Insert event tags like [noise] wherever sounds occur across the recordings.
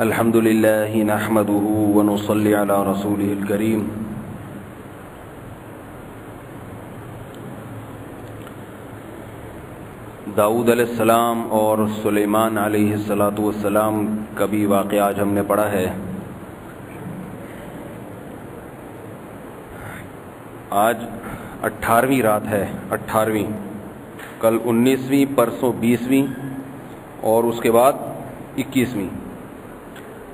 الحمد لله نحمده ونصلي على رسوله الكريم داؤد علیہ السلام اور سلیمان علیہ السلاۃ والسلام کا بھی واقعہ آج ہم نے پڑھا ہے آج اٹھارہویں رات ہے اٹھارہویں کل انیسویں، پرسوں بیسویں اور اس کے بعد اکیسویں۔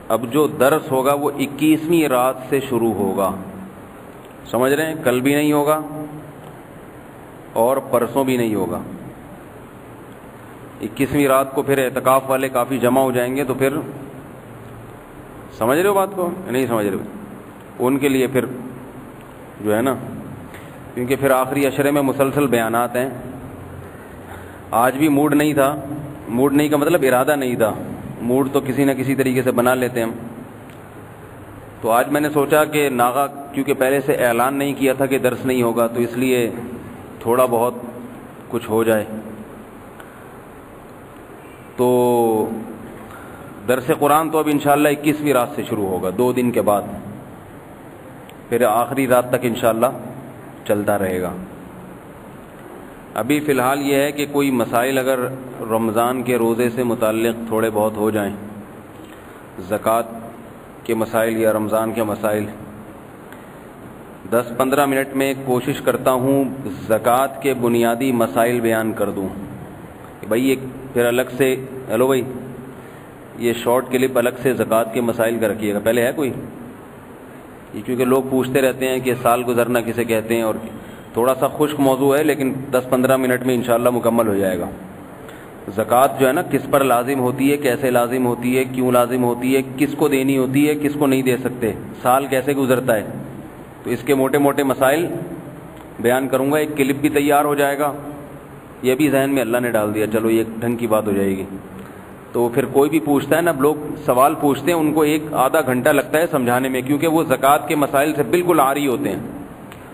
اب جو درس ہوگا وہ اکیسویں رات سے شروع ہوگا۔ سمجھ رہے ہیں؟ کل بھی نہیں ہوگا اور پرسوں بھی نہیں ہوگا۔ اکیسویں رات کو پھر اعتکاف والے کافی جمع ہو جائیں گے تو پھر سمجھ رہے ہو بات کو؟ نہیں سمجھ رہے ان کے لیے پھر جو ہے نا، کیونکہ پھر آخری اشرے میں مسلسل بیانات ہیں۔ آج بھی موڈ نہیں تھا۔ موڈ نہیں کا مطلب ارادہ نہیں تھا۔ موڈ تو کسی نہ کسی طریقے سے بنا لیتے ہم۔ تو آج میں نے سوچا کہ ناغا، کیونکہ پہلے سے اعلان نہیں کیا تھا کہ درس نہیں ہوگا، تو اس لیے تھوڑا بہت کچھ ہو جائے۔ تو درس قرآن تو اب انشاءاللہ اکیسویں رات سے شروع ہوگا، دو دن کے بعد۔ پھر آخری رات تک انشاءاللہ چلتا رہے گا۔ ابھی فی الحال یہ ہے کہ کوئی مسائل اگر رمضان کے روزے سے متعلق تھوڑے بہت ہو جائیں، زکوٰۃ کے مسائل یا رمضان کے مسائل، دس پندرہ منٹ میں کوشش کرتا ہوں زکوٰۃ کے بنیادی مسائل بیان کر دوں۔ بھائی یہ پھر الگ سے، ہیلو بھائی، یہ شارٹ کلپ الگ سے زکوٰۃ کے مسائل کا رکھیے گا۔ پہلے ہے کوئی؟ یہ کیونکہ لوگ پوچھتے رہتے ہیں کہ سال گزرنا کسے کہتے ہیں اور تھوڑا سا خشک موضوع ہے، لیکن دس پندرہ منٹ میں انشاءاللہ مکمل ہو جائے گا۔ زکوٰۃ جو ہے نا، کس پر لازم ہوتی ہے، کیسے لازم ہوتی ہے، کیوں لازم ہوتی ہے، کس کو دینی ہوتی ہے، کس کو نہیں دے سکتے، سال کیسے گزرتا ہے۔ تو اس کے موٹے موٹے مسائل بیان کروں گا، ایک کلپ بھی تیار ہو جائے گا۔ یہ بھی ذہن میں اللہ نے ڈال دیا، چلو یہ ڈھنگ کی بات ہو جائے گی۔ تو پھر کوئی بھی پوچھتا ہے نا، لوگ سوال پوچھتے ہیں، ان کو ایک آدھا گھنٹہ لگتا ہے سمجھانے میں، کیونکہ وہ زکوٰۃ کے مسائل سے بالکل آ رہی ہوتے ہیں۔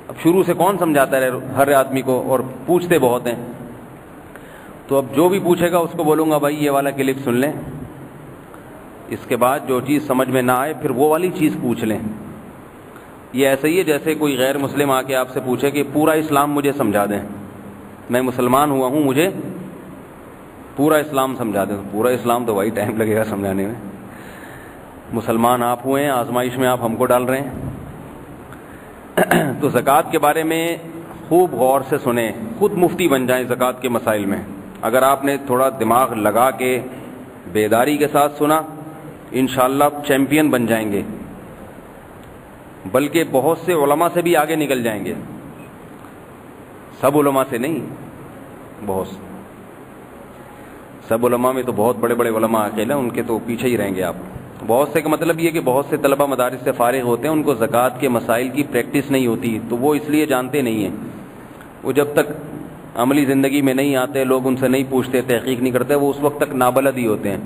اب شروع سے کون سمجھاتا ہے ہر آدمی کو اور پوچھتے بہت ہیں۔ تو اب جو بھی پوچھے گا اس کو بولوں گا، بھائی یہ والا کلپ سن لیں۔ اس کے بعد جو چیز سمجھ میں نہ آئے، پھر وہ والی چیز پوچھ لیں۔ یہ ایسا ہی ہے جیسے کوئی غیر مسلم آ کے آپ سے پوچھے کہ پورا اسلام مجھے سمجھا دیں۔ میں مسلمان ہوا ہوں، مجھے پورا اسلام سمجھا دیں۔ پورا اسلام تو وہی ٹائم لگے گا سمجھانے میں۔ مسلمان آپ ہوئے ہیں، آزمائش میں آپ ہم کو ڈال رہے ہیں۔ تو زکوٰۃ کے بارے میں خوب غور سے سنیں، خود مفتی بن جائیں زکوٰۃ کے مسائل میں۔ اگر آپ نے تھوڑا دماغ لگا کے بیداری کے ساتھ سنا، انشاءاللہ اللہ چیمپئن بن جائیں گے۔ بلکہ بہت سے علماء سے بھی آگے نکل جائیں گے۔ سب علماء سے نہیں، بہت سب علماء میں تو بہت بڑے بڑے علماء اکیلے ان کے تو پیچھے ہی رہیں گے آپ۔ بہت سے کا مطلب یہ کہ بہت سے طلبہ مدارس سے فارغ ہوتے ہیں، ان کو زکوٰۃ کے مسائل کی پریکٹس نہیں ہوتی، تو وہ اس لیے جانتے نہیں ہیں۔ وہ جب تک عملی زندگی میں نہیں آتے، لوگ ان سے نہیں پوچھتے، تحقیق نہیں کرتے، وہ اس وقت تک نابلد ہی ہوتے ہیں۔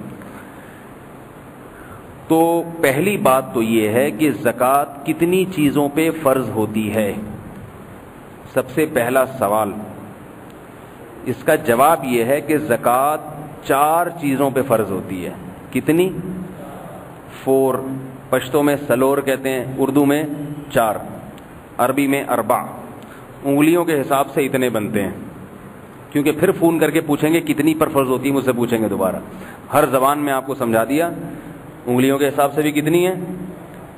تو پہلی بات تو یہ ہے کہ زکوٰۃ کتنی چیزوں پہ فرض ہوتی ہے۔ سب سے پہلا سوال، اس کا جواب یہ ہے کہ زکوٰۃ چار چیزوں پہ فرض ہوتی ہے۔ کتنی؟ فور پشتوں میں سلور کہتے ہیں، اردو میں چار، عربی میں اربع۔ انگلیوں کے حساب سے اتنے بنتے ہیں۔ کیونکہ پھر فون کر کے پوچھیں گے کتنی پر فرض ہوتی ہے، مجھ سے پوچھیں گے دوبارہ۔ ہر زبان میں آپ کو سمجھا دیا، انگلیوں کے حساب سے بھی کتنی ہے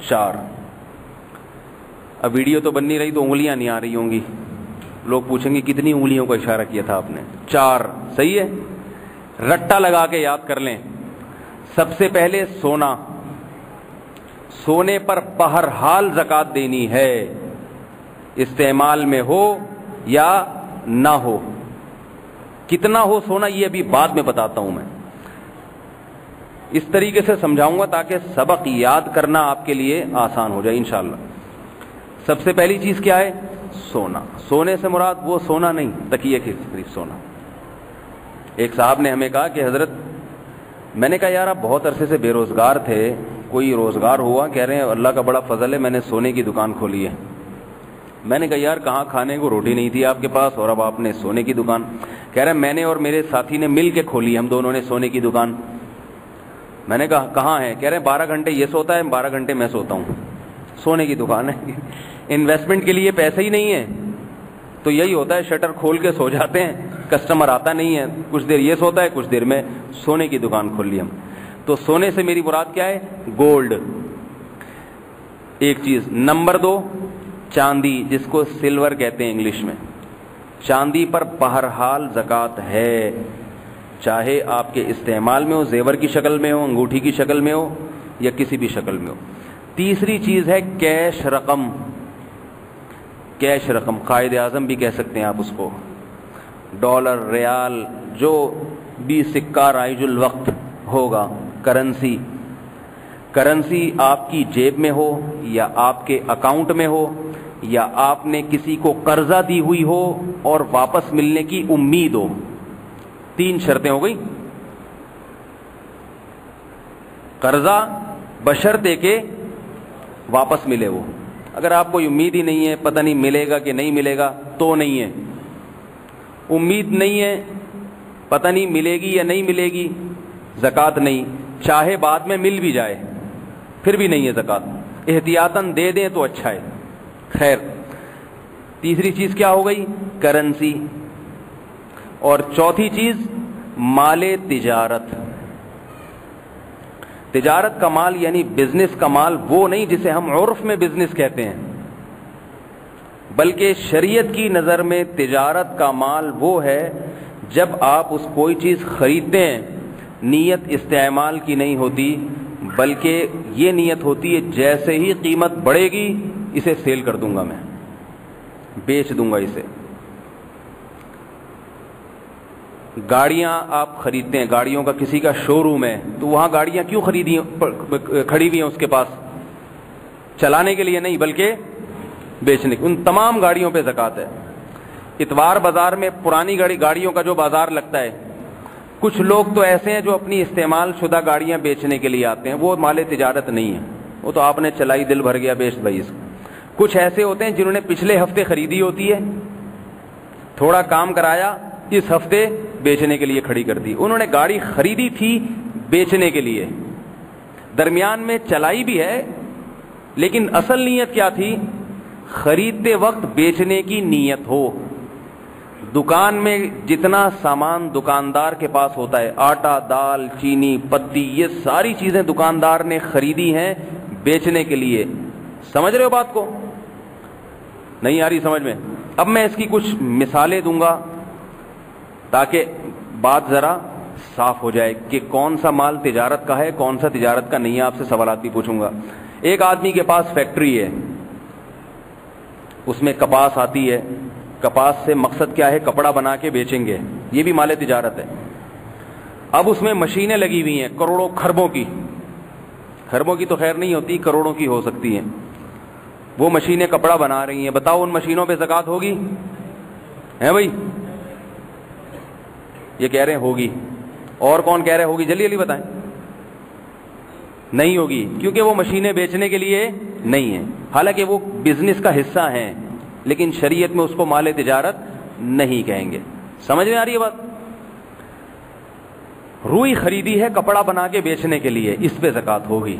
چار۔ اب ویڈیو تو بن نہیں رہی تو انگلیاں نہیں آ رہی ہوں گی۔ لوگ پوچھیں گے کتنی انگلیوں کا اشارہ کیا تھا آپ نے۔ چار۔ صحیح ہے؟ رٹا لگا کے یاد کر لیں۔ سب سے پہلے سونا۔ سونے پر بہرحال زکات دینی ہے۔ استعمال میں ہو یا نہ ہو۔ کتنا ہو سونا یہ ابھی بعد میں بتاتا ہوں میں۔ اس طریقے سے سمجھاؤں گا تاکہ سبق یاد کرنا آپ کے لیے آسان ہو جائے انشاءاللہ۔ سب سے پہلی چیز کیا ہے؟ سونا۔ سونے سے مراد وہ سونا نہیں، تکیے کے قریب سونا۔ ایک صاحب نے ہمیں کہا کہ حضرت میں نے کہا، یار، آپ بہت عرصے سے بے روزگار تھے، کوئی روزگار ہوا؟ کہہ رہے ہیں، اللہ کا بڑا فضل ہے، میں نے سونے کی دکان کھولی ہے. میں نے کہا، یار، کہاں کھانے کو روٹی نہیں تھی آپ کے پاس اور اب آپ نے سونے کی دکان؟ کہہ رہے ہیں، میں نے اور میرے ساتھی نے مل کے کھولی ہم دونوں نے سونے کی دکان. میں نے کہا، کہاں ہے؟ کہہ رہے ہیں، بارہ گھنٹے یہ سوتا ہے بارہ گھنٹے میں سوتا ہوں۔ سونے کی دکان ہے۔ [laughs] انویسٹمنٹ کے لیے پیسے ہی نہیں ہے تو یہی ہوتا ہے شٹر کھول کے سو جاتے ہیں کسٹمر آتا نہیں ہے، کچھ دیر یہ سوتا ہے، کچھ دیر میں سونے کی دکان کھول لی ہم۔ تو سونے سے میری مراد کیا ہے؟ گولڈ ایک چیز نمبر دو، چاندی، جس کو سلور کہتے ہیں انگلش میں۔ چاندی پر بہرحال زکوٰۃ ہے۔ چاہے آپ کے استعمال میں ہو، زیور کی شکل میں ہو، انگوٹھی کی شکل میں ہو، یا کسی بھی شکل میں ہو۔ تیسری چیز ہے کیش رقم۔ کیش رقم، قائد اعظم بھی کہہ سکتے ہیں آپ اس کو۔ ڈالر، ریال، جو بھی سکہ رائج الوقت ہوگا، کرنسی۔ کرنسی آپ کی جیب میں ہو یا آپ کے اکاؤنٹ میں ہو یا آپ نے کسی کو قرضہ دی ہوئی ہو اور واپس ملنے کی امید ہو۔ تین شرطیں ہو گئی۔ قرضہ بشرتے کے واپس ملے وہ۔ اگر آپ کو امید ہی نہیں ہے، پتہ نہیں ملے گا کہ نہیں ملے گا، تو نہیں ہے۔ امید نہیں ہے، پتہ نہیں ملے گی یا نہیں ملے گی زکات نہیں۔ چاہے بعد میں مل بھی جائے، پھر بھی نہیں ہے زکات احتیاطاً دے دیں تو اچھا ہے۔ خیر، تیسری چیز کیا ہو گئی؟ کرنسی۔ اور چوتھی چیز، مال تجارت۔ تجارت کا مال یعنی بزنس کا مال وہ نہیں جسے ہم عرف میں بزنس کہتے ہیں۔ بلکہ شریعت کی نظر میں تجارت کا مال وہ ہے جب آپ اس کوئی چیز خریدتے ہیں، نیت استعمال کی نہیں ہوتی، بلکہ یہ نیت ہوتی ہے جیسے ہی قیمت بڑھے گی، اسے سیل کر دوں گا میں، بیچ دوں گا اسے۔ گاڑیاں آپ خریدتے ہیں، گاڑیوں کا کسی کا شو روم ہے، تو وہاں گاڑیاں کیوں خریدی کھڑی ہوئی ہیں اس کے پاس؟ چلانے کے لیے نہیں، بلکہ بیچنے کی ان تمام گاڑیوں پہ زکات ہے۔ اتوار بازار میں پرانی گاڑی گاڑیوں کا جو بازار لگتا ہے، کچھ لوگ تو ایسے ہیں جو اپنی استعمال شدہ گاڑیاں بیچنے کے لیے آتے ہیں، وہ مال تجارت نہیں ہے۔ وہ تو آپ نے چلائی، دل بھر گیا، بیچ بھائی اس کچھ ایسے ہوتے ہیں جنہوں نے پچھلے ہفتے خریدی ہوتی ہے، تھوڑا کام کرایا اس ہفتے بیچنے کے لیے کھڑی کر دی۔ انہوں نے گاڑی خریدی تھی بیچنے کے لیے۔ درمیان میں چلائی بھی ہے، لیکن اصل نیت کیا تھی؟ خریدتے وقت بیچنے کی نیت ہو۔ دکان میں جتنا سامان دکاندار کے پاس ہوتا ہے، آٹا، دال، چینی، پتی، یہ ساری چیزیں دکاندار نے خریدی ہیں بیچنے کے لیے۔ سمجھ رہے ہو بات کو؟ نہیں آ رہی سمجھ میں۔ اب میں اس کی کچھ مثالیں دوں گا۔ تاکہ بات ذرا صاف ہو جائے کہ کون سا مال تجارت کا ہے، کون سا تجارت کا نہیں ہے، آپ سے سوالات بھی پوچھوں گا۔ ایک آدمی کے پاس فیکٹری ہے، اس میں کپاس آتی ہے۔ کپاس سے مقصد کیا ہے؟ کپڑا بنا کے بیچیں گے۔ یہ بھی مال تجارت ہے۔ اب اس میں مشینیں لگی ہوئی ہیں، کروڑوں خربوں کی۔ خربوں کی تو خیر نہیں ہوتی، کروڑوں کی ہو سکتی ہیں۔ وہ مشینیں کپڑا بنا رہی ہیں۔ بتاؤ ان مشینوں پہ زکات ہوگی؟ ہے بھائی؟ یہ کہہ رہے ہیں ہوگی۔ اور کون کہہ رہے ہوگی؟ جلدی جلدی بتائیں۔ نہیں ہوگی، کیونکہ وہ مشینیں بیچنے کے لیے نہیں ہیں۔ حالانکہ وہ بزنس کا حصہ ہیں، لیکن شریعت میں اس کو مال تجارت نہیں کہیں گے۔ سمجھ میں آ رہی ہے بات؟ روئی خریدی ہے کپڑا بنا کے بیچنے کے لیے، اس پہ زکات ہوگی۔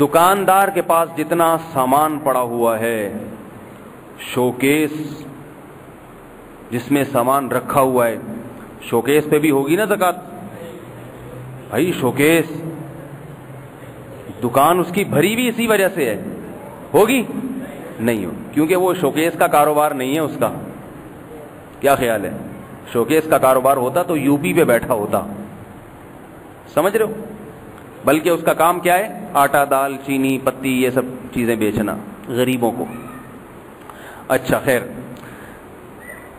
دکاندار کے پاس جتنا سامان پڑا ہوا ہے، شوکیس جس میں سامان رکھا ہوا ہے۔ شوکیس پہ بھی ہوگی نا زکات؟ بھائی شوکیس، دکان اس کی بھری بھی اسی وجہ سے ہے۔ ہوگی؟ نہیں ہو کیونکہ وہ شوکیس کا کاروبار نہیں ہے اس کا۔ کیا خیال ہے؟ شوکیس کا کاروبار ہوتا تو یو پی پہ بیٹھا ہوتا۔ سمجھ رہے ہو؟ بلکہ اس کا کام کیا ہے؟ آٹا دال، چینی، پتی، یہ سب چیزیں بیچنا، غریبوں کو۔ اچھا خیر۔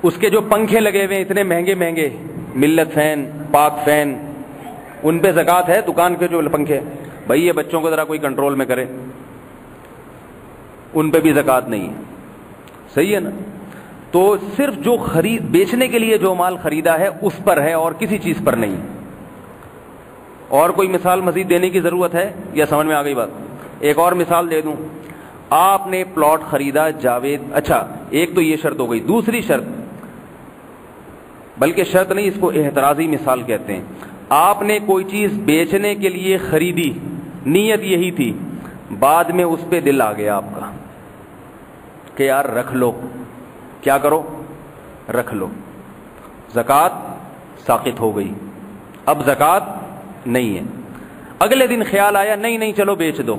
اس کے جو پنکھے لگے ہوئے ہیں، اتنے مہنگے مہنگے۔ ملت فین، پاک فین۔ ان پہ زکات ہے دکان کے جو پنکھے۔ بھائی، یہ بچوں کو ذرا کوئی کنٹرول میں کرے۔ ان پہ بھی زکات نہیں ہے۔ صحیح ہے نا؟ تو صرف جو خرید، بیچنے کے لیے جو مال خریدا ہے، اس پر ہے اور کسی چیز پر نہیں۔ اور کوئی مثال مزید دینے کی ضرورت ہے؟ یا سمجھ میں آ گئی بات؟ ایک اور مثال دے دوں۔ آپ نے پلاٹ خریدا، جاوید۔ اچھا ایک تو یہ شرط ہو گئی۔ دوسری شرط بلکہ شرط نہیں اس کو احتراضی مثال کہتے ہیں۔ آپ نے کوئی چیز بیچنے کے لیے خریدی، نیت یہی تھی، بعد میں اس پہ دل آ گیا آپ کا کہ یار رکھ لو۔ کیا کرو؟ رکھ لو۔ زکات ساقت ہو گئی۔ اب زکات نہیں ہے۔ اگلے دن خیال آیا، نہیں نہیں، چلو بیچ دو۔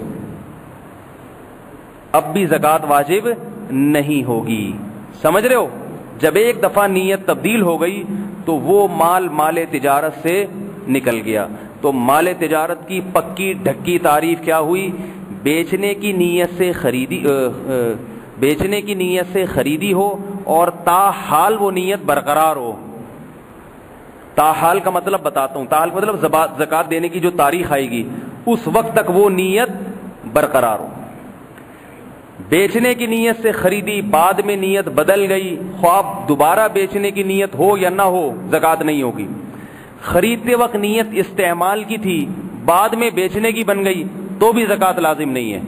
اب بھی زکات واجب نہیں ہوگی۔ سمجھ رہے ہو؟ جب ایک دفعہ نیت تبدیل ہو گئی تو وہ مال مال تجارت سے نکل گیا۔ تو مال تجارت کی پکی ڈھکی تعریف کیا ہوئی؟ بیچنے کی نیت سے خریدی بیچنے کی نیت سے خریدی ہو اور تا حال وہ نیت برقرار ہو۔ تاحال کا مطلب بتاتا ہوں۔ تاحال کا مطلب زکات دینے کی جو تاریخ آئے گی، اس وقت تک وہ نیت برقرار ہو۔ بیچنے کی نیت سے خریدی، بعد میں نیت بدل گئی۔ خواب دوبارہ بیچنے کی نیت ہو یا نہ ہو، زکات نہیں ہوگی۔ خریدتے وقت نیت استعمال کی تھی، بعد میں بیچنے کی بن گئی، تو بھی زکات لازم نہیں ہے۔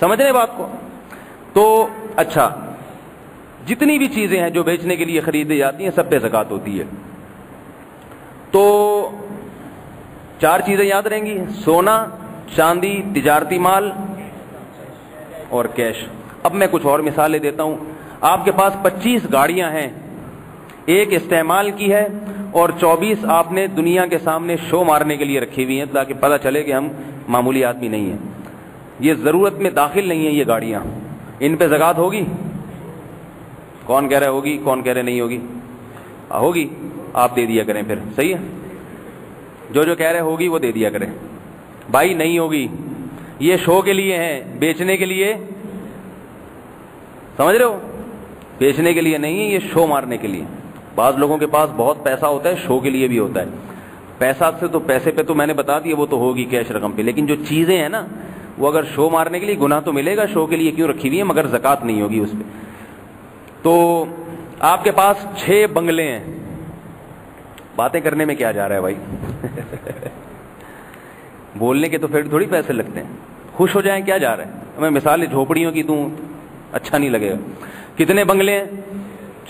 سمجھ رہے بات کو؟ تو اچھا جتنی بھی چیزیں ہیں جو بیچنے کے لیے خریدی جاتی ہیں، سب پہ زکات ہوتی ہے۔ تو چار چیزیں یاد رہیں گی۔ سونا، چاندی، تجارتی مال اور کیش۔ اب میں کچھ اور مثالیں دیتا ہوں۔ آپ کے پاس پچیس گاڑیاں ہیں۔ ایک استعمال کی ہے اور چوبیس آپ نے دنیا کے سامنے شو مارنے کے لیے رکھی ہوئی ہیں تاکہ پتہ چلے کہ ہم معمولی آدمی نہیں ہیں۔ یہ ضرورت میں داخل نہیں ہیں یہ گاڑیاں۔ ان پہ زکات ہوگی؟ کون کہہ رہے ہوگی؟ کون کہہ رہے نہیں ہوگی؟ ہوگی۔ آپ دے دیا کریں پھر۔ صحیح ہے؟ جو جو کہہ رہے ہوگی وہ دے دیا کریں۔ بھائی، نہیں ہوگی۔ یہ شو کے لیے ہیں، بیچنے کے لیے۔ سمجھ رہے ہو؟ بیچنے کے لیے نہیں ہے یہ شو مارنے کے لیے۔ بعض لوگوں کے پاس بہت پیسہ ہوتا ہے، شو کے لیے بھی ہوتا ہے۔ پیسہ سے تو، پیسے پہ تو میں نے بتا دیا، وہ تو ہوگی کیش رقم پہ۔ لیکن جو چیزیں ہیں نا، وہ اگر شو مارنے کے لیے گناہ تو ملے گا، شو کے لیے کیوں رکھی ہوئی ہے مگر زکات نہیں ہوگی اس پہ۔ تو آپ کے پاس چھ بنگلے ہیں۔ باتیں کرنے میں کیا جا رہا ہے بھائی؟ [laughs] بولنے کے تو پھر تھوڑی پیسے لگتے ہیں۔ خوش ہو جائیں، کیا جا رہا ہے؟ ہمیں مثال جھوپڑیوں کی، توں اچھا نہیں لگے گا۔ کتنے بنگلے ہیں؟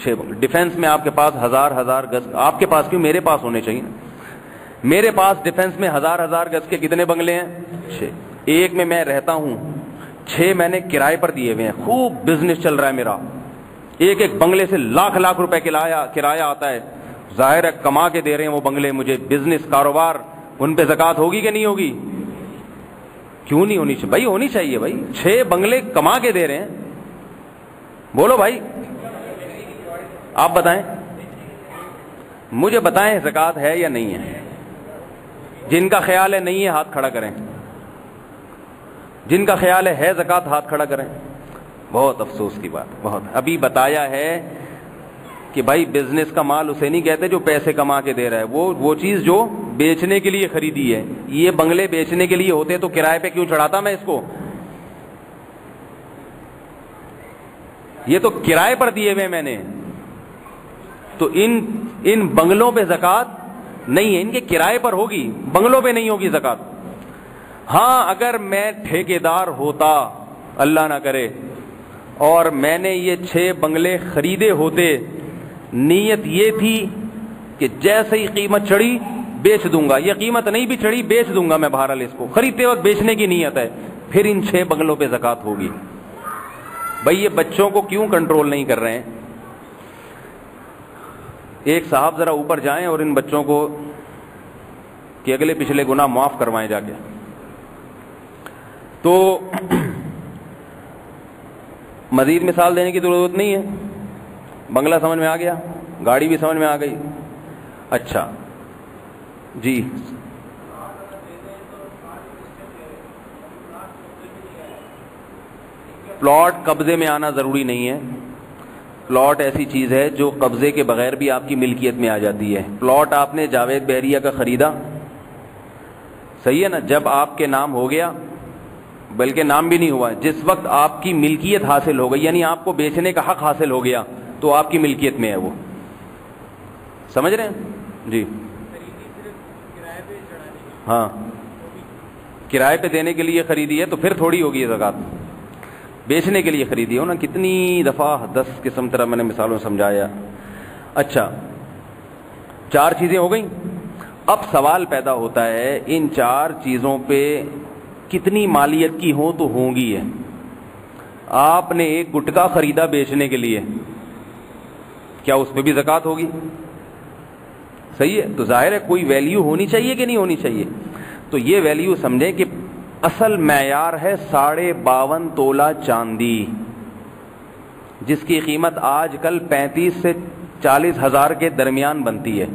چھ بنگلے۔ ڈیفینس میں آپ کے پاس ہزار ہزار گز۔ آپ کے پاس کیوں؟ میرے پاس ہونے چاہیے۔ میرے پاس ڈیفینس میں ہزار ہزار گز کے کتنے بنگلے ہیں؟ چھ۔ ایک میں میں رہتا ہوں۔ چھ میں نے کرائے پر دیے ہوئے ہیں۔ خوب بزنس چل رہا ہے میرا۔ ایک ایک بنگلے سے لاکھ لاکھ روپے کرایہ آتا ہے۔ ظاہر ہے کما کے دے رہے ہیں وہ بنگلے۔ مجھے بزنس کاروبار، ان پہ زکات ہوگی کہ نہیں ہوگی؟ کیوں نہیں ہونی چاہیے؟ بھائی ہونی چاہیے بھائی۔ چھ بنگلے کما کے دے رہے ہیں۔ بولو بھائی۔ آپ بتائیں۔ مجھے بتائیں زکات ہے یا نہیں ہے۔ جن کا خیال ہے نہیں ہے، ہاتھ کھڑا کریں۔ جن کا خیال ہے ہے زکات ہاتھ کھڑا کریں۔ بہت افسوس کی بات، بہت۔ ابھی بتایا ہے کہ بھائی بزنس کا مال اسے نہیں کہتے جو پیسے کما کے دے رہا ہے۔ وہ وہ چیز جو بیچنے کے لیے خریدی ہے۔ یہ بنگلے بیچنے کے لیے ہوتے تو کرائے پہ کیوں چڑھاتا میں اس کو؟ یہ تو کرائے پر دیے ہوئے میں نے۔ تو ان ان بنگلوں پہ زکات نہیں ہے۔ ان کے کرائے پر ہوگی۔ بنگلوں پہ نہیں ہوگی زکات ہاں اگر میں ٹھیکے دار ہوتا، اللہ نہ کرے، اور میں نے یہ چھ بنگلے خریدے ہوتے نیت یہ تھی کہ جیسے ہی قیمت چڑھی، بیچ دوں گا۔ یہ قیمت نہیں بھی چڑھی، بیچ دوں گا میں بہرحال اس کو۔ خریدتے وقت بیچنے کی نیت ہے، پھر ان چھ بنگلوں پہ زکات ہوگی۔ بھائی یہ بچوں کو کیوں کنٹرول نہیں کر رہے ہیں؟ ایک صاحب ذرا اوپر جائیں اور ان بچوں کو کہ اگلے پچھلے گنا معاف کروائیں جا کے۔ تو [clears throat] مزید مثال دینے کی ضرورت نہیں ہے۔ بنگلہ سمجھ میں آ گیا، گاڑی بھی سمجھ میں آ گئی۔ اچھا۔ جی۔ پلاٹ قبضے میں آنا ضروری نہیں ہے۔ پلاٹ ایسی چیز ہے جو قبضے کے بغیر بھی آپ کی ملکیت میں آ جاتی ہے۔ پلاٹ آپ نے جاوید بحریہ کا خریدا۔ صحیح ہے نا؟ جب آپ کے نام ہو گیا، بلکہ نام بھی نہیں ہوا، جس وقت آپ کی ملکیت حاصل ہو گئی یعنی آپ کو بیچنے کا حق حاصل ہو گیا۔ تو آپ کی ملکیت میں ہے وہ۔ سمجھ رہے ہیں؟ جی۔ ہاں۔ کرائے پہ دینے کے لیے خریدی ہے تو پھر تھوڑی ہوگی یہ زکات بیچنے کے لیے خریدی ہو نا کتنی دفعہ دس قسم طرح میں نے مثالوں سمجھایا۔ اچھا۔ چار چیزیں ہو گئیں۔ اب سوال پیدا ہوتا ہے، ان چار چیزوں پہ کتنی مالیت کی ہو تو ہوں گی ہے آپ نے ایک گٹکا خریدا بیچنے کے لیے۔ کیا اس پہ بھی زکات ہوگی؟ صحیح ہے، تو ظاہر ہے کوئی ویلیو ہونی چاہیے کہ نہیں ہونی چاہیے؟ تو یہ ویلیو سمجھیں کہ اصل معیار ہے ساڑھے باون تولا چاندی، جس کی قیمت آج کل پینتیس سے چالیس ہزار کے درمیان بنتی ہے۔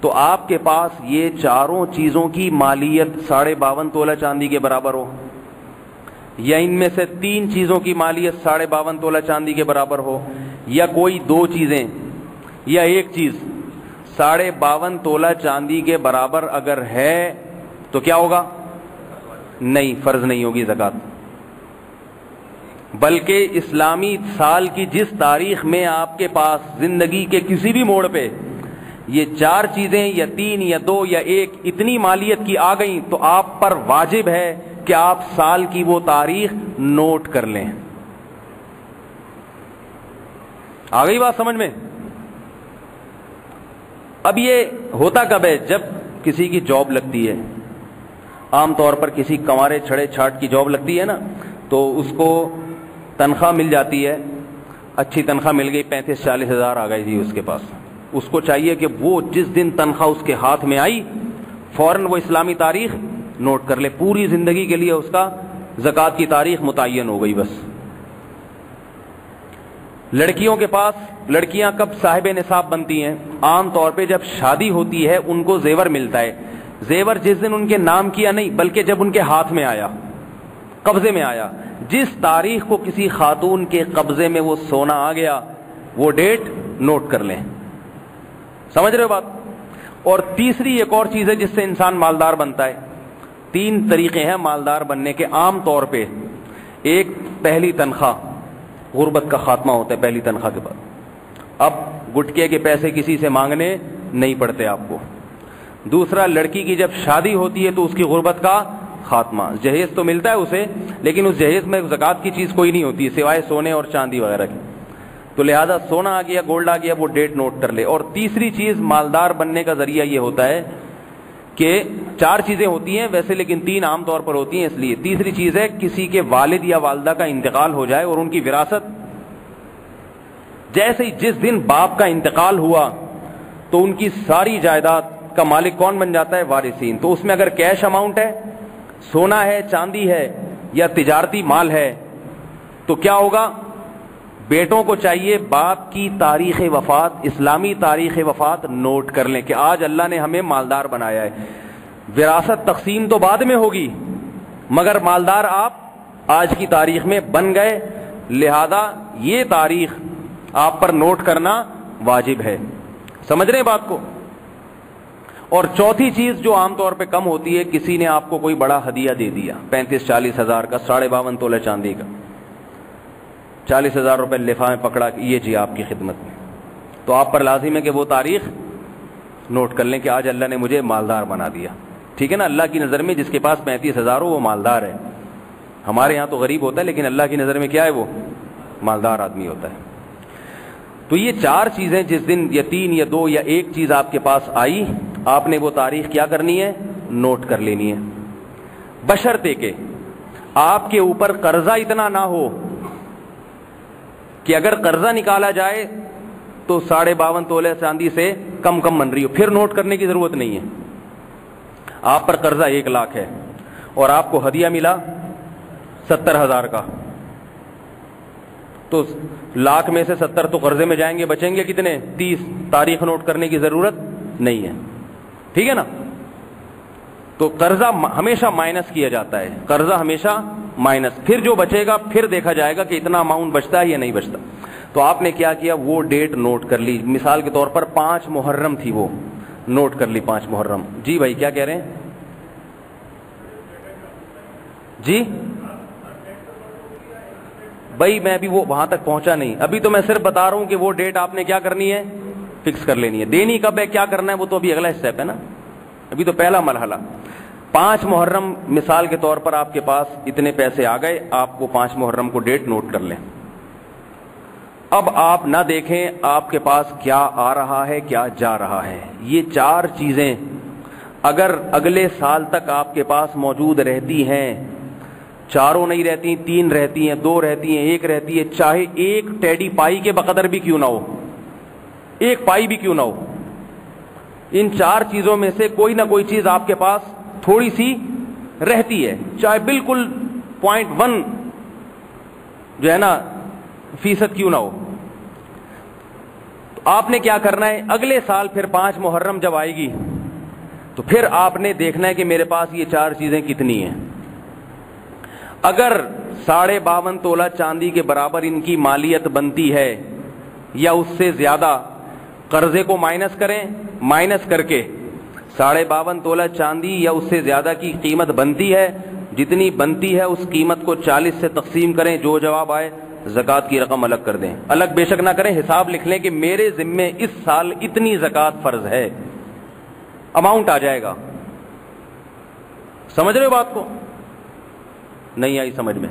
تو آپ کے پاس یہ چاروں چیزوں کی مالیت ساڑھے باون تولا چاندی کے برابر ہو، یا ان میں سے تین چیزوں کی مالیت ساڑھے باون تولا چاندی کے برابر ہو۔ یا کوئی دو چیزیں یا ایک چیز، ساڑھے باون تولا چاندی کے برابر اگر ہے تو کیا ہوگا؟ نہیں، فرض نہیں ہوگی زکات۔ بلکہ اسلامی سال کی جس تاریخ میں آپ کے پاس زندگی کے کسی بھی موڑ پہ یہ چار چیزیں یا تین یا دو یا ایک اتنی مالیت کی آ گئیں تو آپ پر واجب ہے کہ آپ سال کی وہ تاریخ نوٹ کر لیں۔ آ گئی بات سمجھ میں؟ اب یہ ہوتا کب ہے جب کسی کی جاب لگتی ہے؟ عام طور پر کسی کمارے چھڑے چھاٹ کی جاب لگتی ہے نا، تو اس کو تنخواہ مل جاتی ہے۔ اچھی تنخواہ مل گئی، پینتیس چالیس ہزار آ گئی جی اس کے پاس۔ اس کو چاہیے کہ وہ جس دن تنخواہ اس کے ہاتھ میں آئی، فوراً وہ اسلامی تاریخ نوٹ کر لے۔ پوری زندگی کے لیے اس کا زکوٰۃ کی تاریخ متعین ہو گئی بس۔ لڑکیوں کے پاس لڑکیاں کب صاحب نصاب بنتی ہیں؟ عام طور پہ جب شادی ہوتی ہے، ان کو زیور ملتا ہے۔ زیور جس دن ان کے نام کیا نہیں، بلکہ جب ان کے ہاتھ میں آیا، قبضے میں آیا۔ جس تاریخ کو کسی خاتون کے قبضے میں وہ سونا آ گیا، وہ ڈیٹ نوٹ کر لیں۔ سمجھ رہے ہو بات؟ اور تیسری ایک اور چیز ہے جس سے انسان مالدار بنتا ہے۔ تین طریقے ہیں مالدار بننے کے عام طور پہ۔ ایک، پہلی تنخواہ۔ غربت کا خاتمہ ہوتا ہے پہلی تنخواہ کے بعد۔ اب گٹکے کے پیسے کسی سے مانگنے نہیں پڑتے آپ کو۔ دوسرا، لڑکی کی جب شادی ہوتی ہے تو اس کی غربت کا خاتمہ۔ جہیز تو ملتا ہے اسے، لیکن اس جہیز میں زکات کی چیز کوئی نہیں ہوتی، سوائے سونے اور چاندی وغیرہ کی۔ تو لہذا سونا آ گیا، گولڈ آ گیا، وہ ڈیٹ نوٹ کر لے۔ اور تیسری چیز، مالدار بننے کا ذریعہ یہ ہوتا ہے کہ چار چیزیں ہوتی ہیں، ویسے لیکن تین عام طور پر ہوتی ہیں اس لیے۔ تیسری چیز ہے، کسی کے والد یا والدہ کا انتقال ہو جائے اور ان کی وراثت۔ جیسے ہی جس دن باپ کا انتقال ہوا، تو ان کی ساری جائیداد کا مالک کون بن جاتا ہے؟ وارثین۔ تو اس میں اگر کیش اماؤنٹ ہے، سونا ہے، چاندی ہے یا تجارتی مال ہے، تو کیا ہوگا؟ بیٹوں کو چاہیے باپ کی تاریخ وفات، اسلامی تاریخ وفات نوٹ کر لیں کہ آج اللہ نے ہمیں مالدار بنایا ہے۔ وراثت تقسیم تو بعد میں ہوگی، مگر مالدار آپ آج کی تاریخ میں بن گئے، لہذا یہ تاریخ آپ پر نوٹ کرنا واجب ہے۔ سمجھ رہے ہیں بات کو؟ اور چوتھی چیز جو عام طور پہ کم ہوتی ہے، کسی نے آپ کو کوئی بڑا ہدیہ دے دیا، پینتیس، چالیس ہزار کا، ساڑھے باون تولہ چاندی کا۔ چالیس ہزار روپے لفا میں پکڑا یہ جی آپ کی خدمت میں۔ تو آپ پر لازم ہے کہ وہ تاریخ نوٹ کر لیں کہ آج اللہ نے مجھے مالدار بنا دیا۔ ٹھیک ہے نا؟ اللہ کی نظر میں جس کے پاس پینتیس ہزار ہو وہ مالدار ہے۔ ہمارے یہاں تو غریب ہوتا ہے لیکن اللہ کی نظر میں کیا ہے وہ؟ مالدار آدمی ہوتا ہے۔ تو یہ چار چیزیں جس دن یا تین یا دو یا ایک چیز آپ کے پاس آئی، آپ نے وہ تاریخ کیا کرنی ہے؟ نوٹ کر لینی ہے۔ بشرتے کہ آپ کے اوپر قرضہ اتنا نہ ہو کہ اگر قرضہ نکالا جائے تو ساڑھے باون تولے چاندی سے کم کم بن رہی ہو۔ پھر نوٹ کرنے کی ضرورت نہیں ہے۔ آپ پر قرضہ ایک لاکھ ہے اور آپ کو ہدیہ ملا ستر ہزار کا۔ تو لاکھ میں سے ستر تو قرضے میں جائیں گے، بچیں گے کتنے؟ تیس۔ تاریخ نوٹ کرنے کی ضرورت نہیں ہے۔ ٹھیک ہے نا؟ تو قرضہ ہمیشہ مائنس کیا جاتا ہے۔ قرضہ ہمیشہ مائنس۔ پھر جو بچے گا، پھر دیکھا جائے گا کہ اتنا اماؤنٹ بچتا ہے یا نہیں بچتا۔ تو آپ نے کیا کیا؟ وہ ڈیٹ نوٹ کر لی۔ مثال کے طور پر پانچ محرم تھی وہ۔ نوٹ کر لی پانچ محرم۔ جی بھائی، کیا کہہ رہے ہیں؟ جی؟ بھائی، میں ابھی وہ وہاں تک پہنچا نہیں۔ ابھی تو میں صرف بتا رہا ہوں کہ وہ ڈیٹ آپ نے کیا کرنی ہے؟ فکس کر لینی ہے۔ دینی کب ہے؟ کیا کرنا ہے؟ وہ تو ابھی اگلا اسٹیپ ہے نا۔ ابھی تو پہلا مرحلہ۔ پانچ محرم مثال کے طور پر آپ کے پاس اتنے پیسے آ گئے، آپ کو پانچ محرم کو ڈیٹ نوٹ کر لیں۔ اب آپ نہ دیکھیں آپ کے پاس کیا آ رہا ہے، کیا جا رہا ہے۔ یہ چار چیزیں اگر اگلے سال تک آپ کے پاس موجود رہتی ہیں، چاروں نہیں رہتی، تین رہتی ہیں، دو رہتی ہیں، ایک رہتی ہے چاہے ایک ٹیڈی پائی کے بقدر بھی کیوں نہ ہو، ایک پائی بھی کیوں نہ ہو۔ ان چار چیزوں میں سے کوئی نہ کوئی چیز آپ کے پاس تھوڑی سی رہتی ہے۔ چاہے بالکل پوائنٹ ون جو ہے نا فیصد کیوں نہ ہو۔ تو آپ نے کیا کرنا ہے؟ اگلے سال پھر پانچ محرم جب آئے گی، تو پھر آپ نے دیکھنا ہے کہ میرے پاس یہ چار چیزیں کتنی ہیں۔ اگر ساڑھے باون تولہ چاندی کے برابر ان کی مالیت بنتی ہے یا اس سے زیادہ، قرضے کو مائنس کریں مائنس کر کے ساڑھے باون تولہ چاندی یا اس سے زیادہ کی قیمت بنتی ہے، جتنی بنتی ہے اس قیمت کو چالیس سے تقسیم کریں، جو جواب آئے زکات کی رقم الگ کر دیں۔ الگ بے شک نہ کریں، حساب لکھ لیں کہ میرے ذمے اس سال اتنی زکات فرض ہے۔ اماؤنٹ آ جائے گا۔ سمجھ رہے ہو بات کو؟ نہیں آئی سمجھ میں۔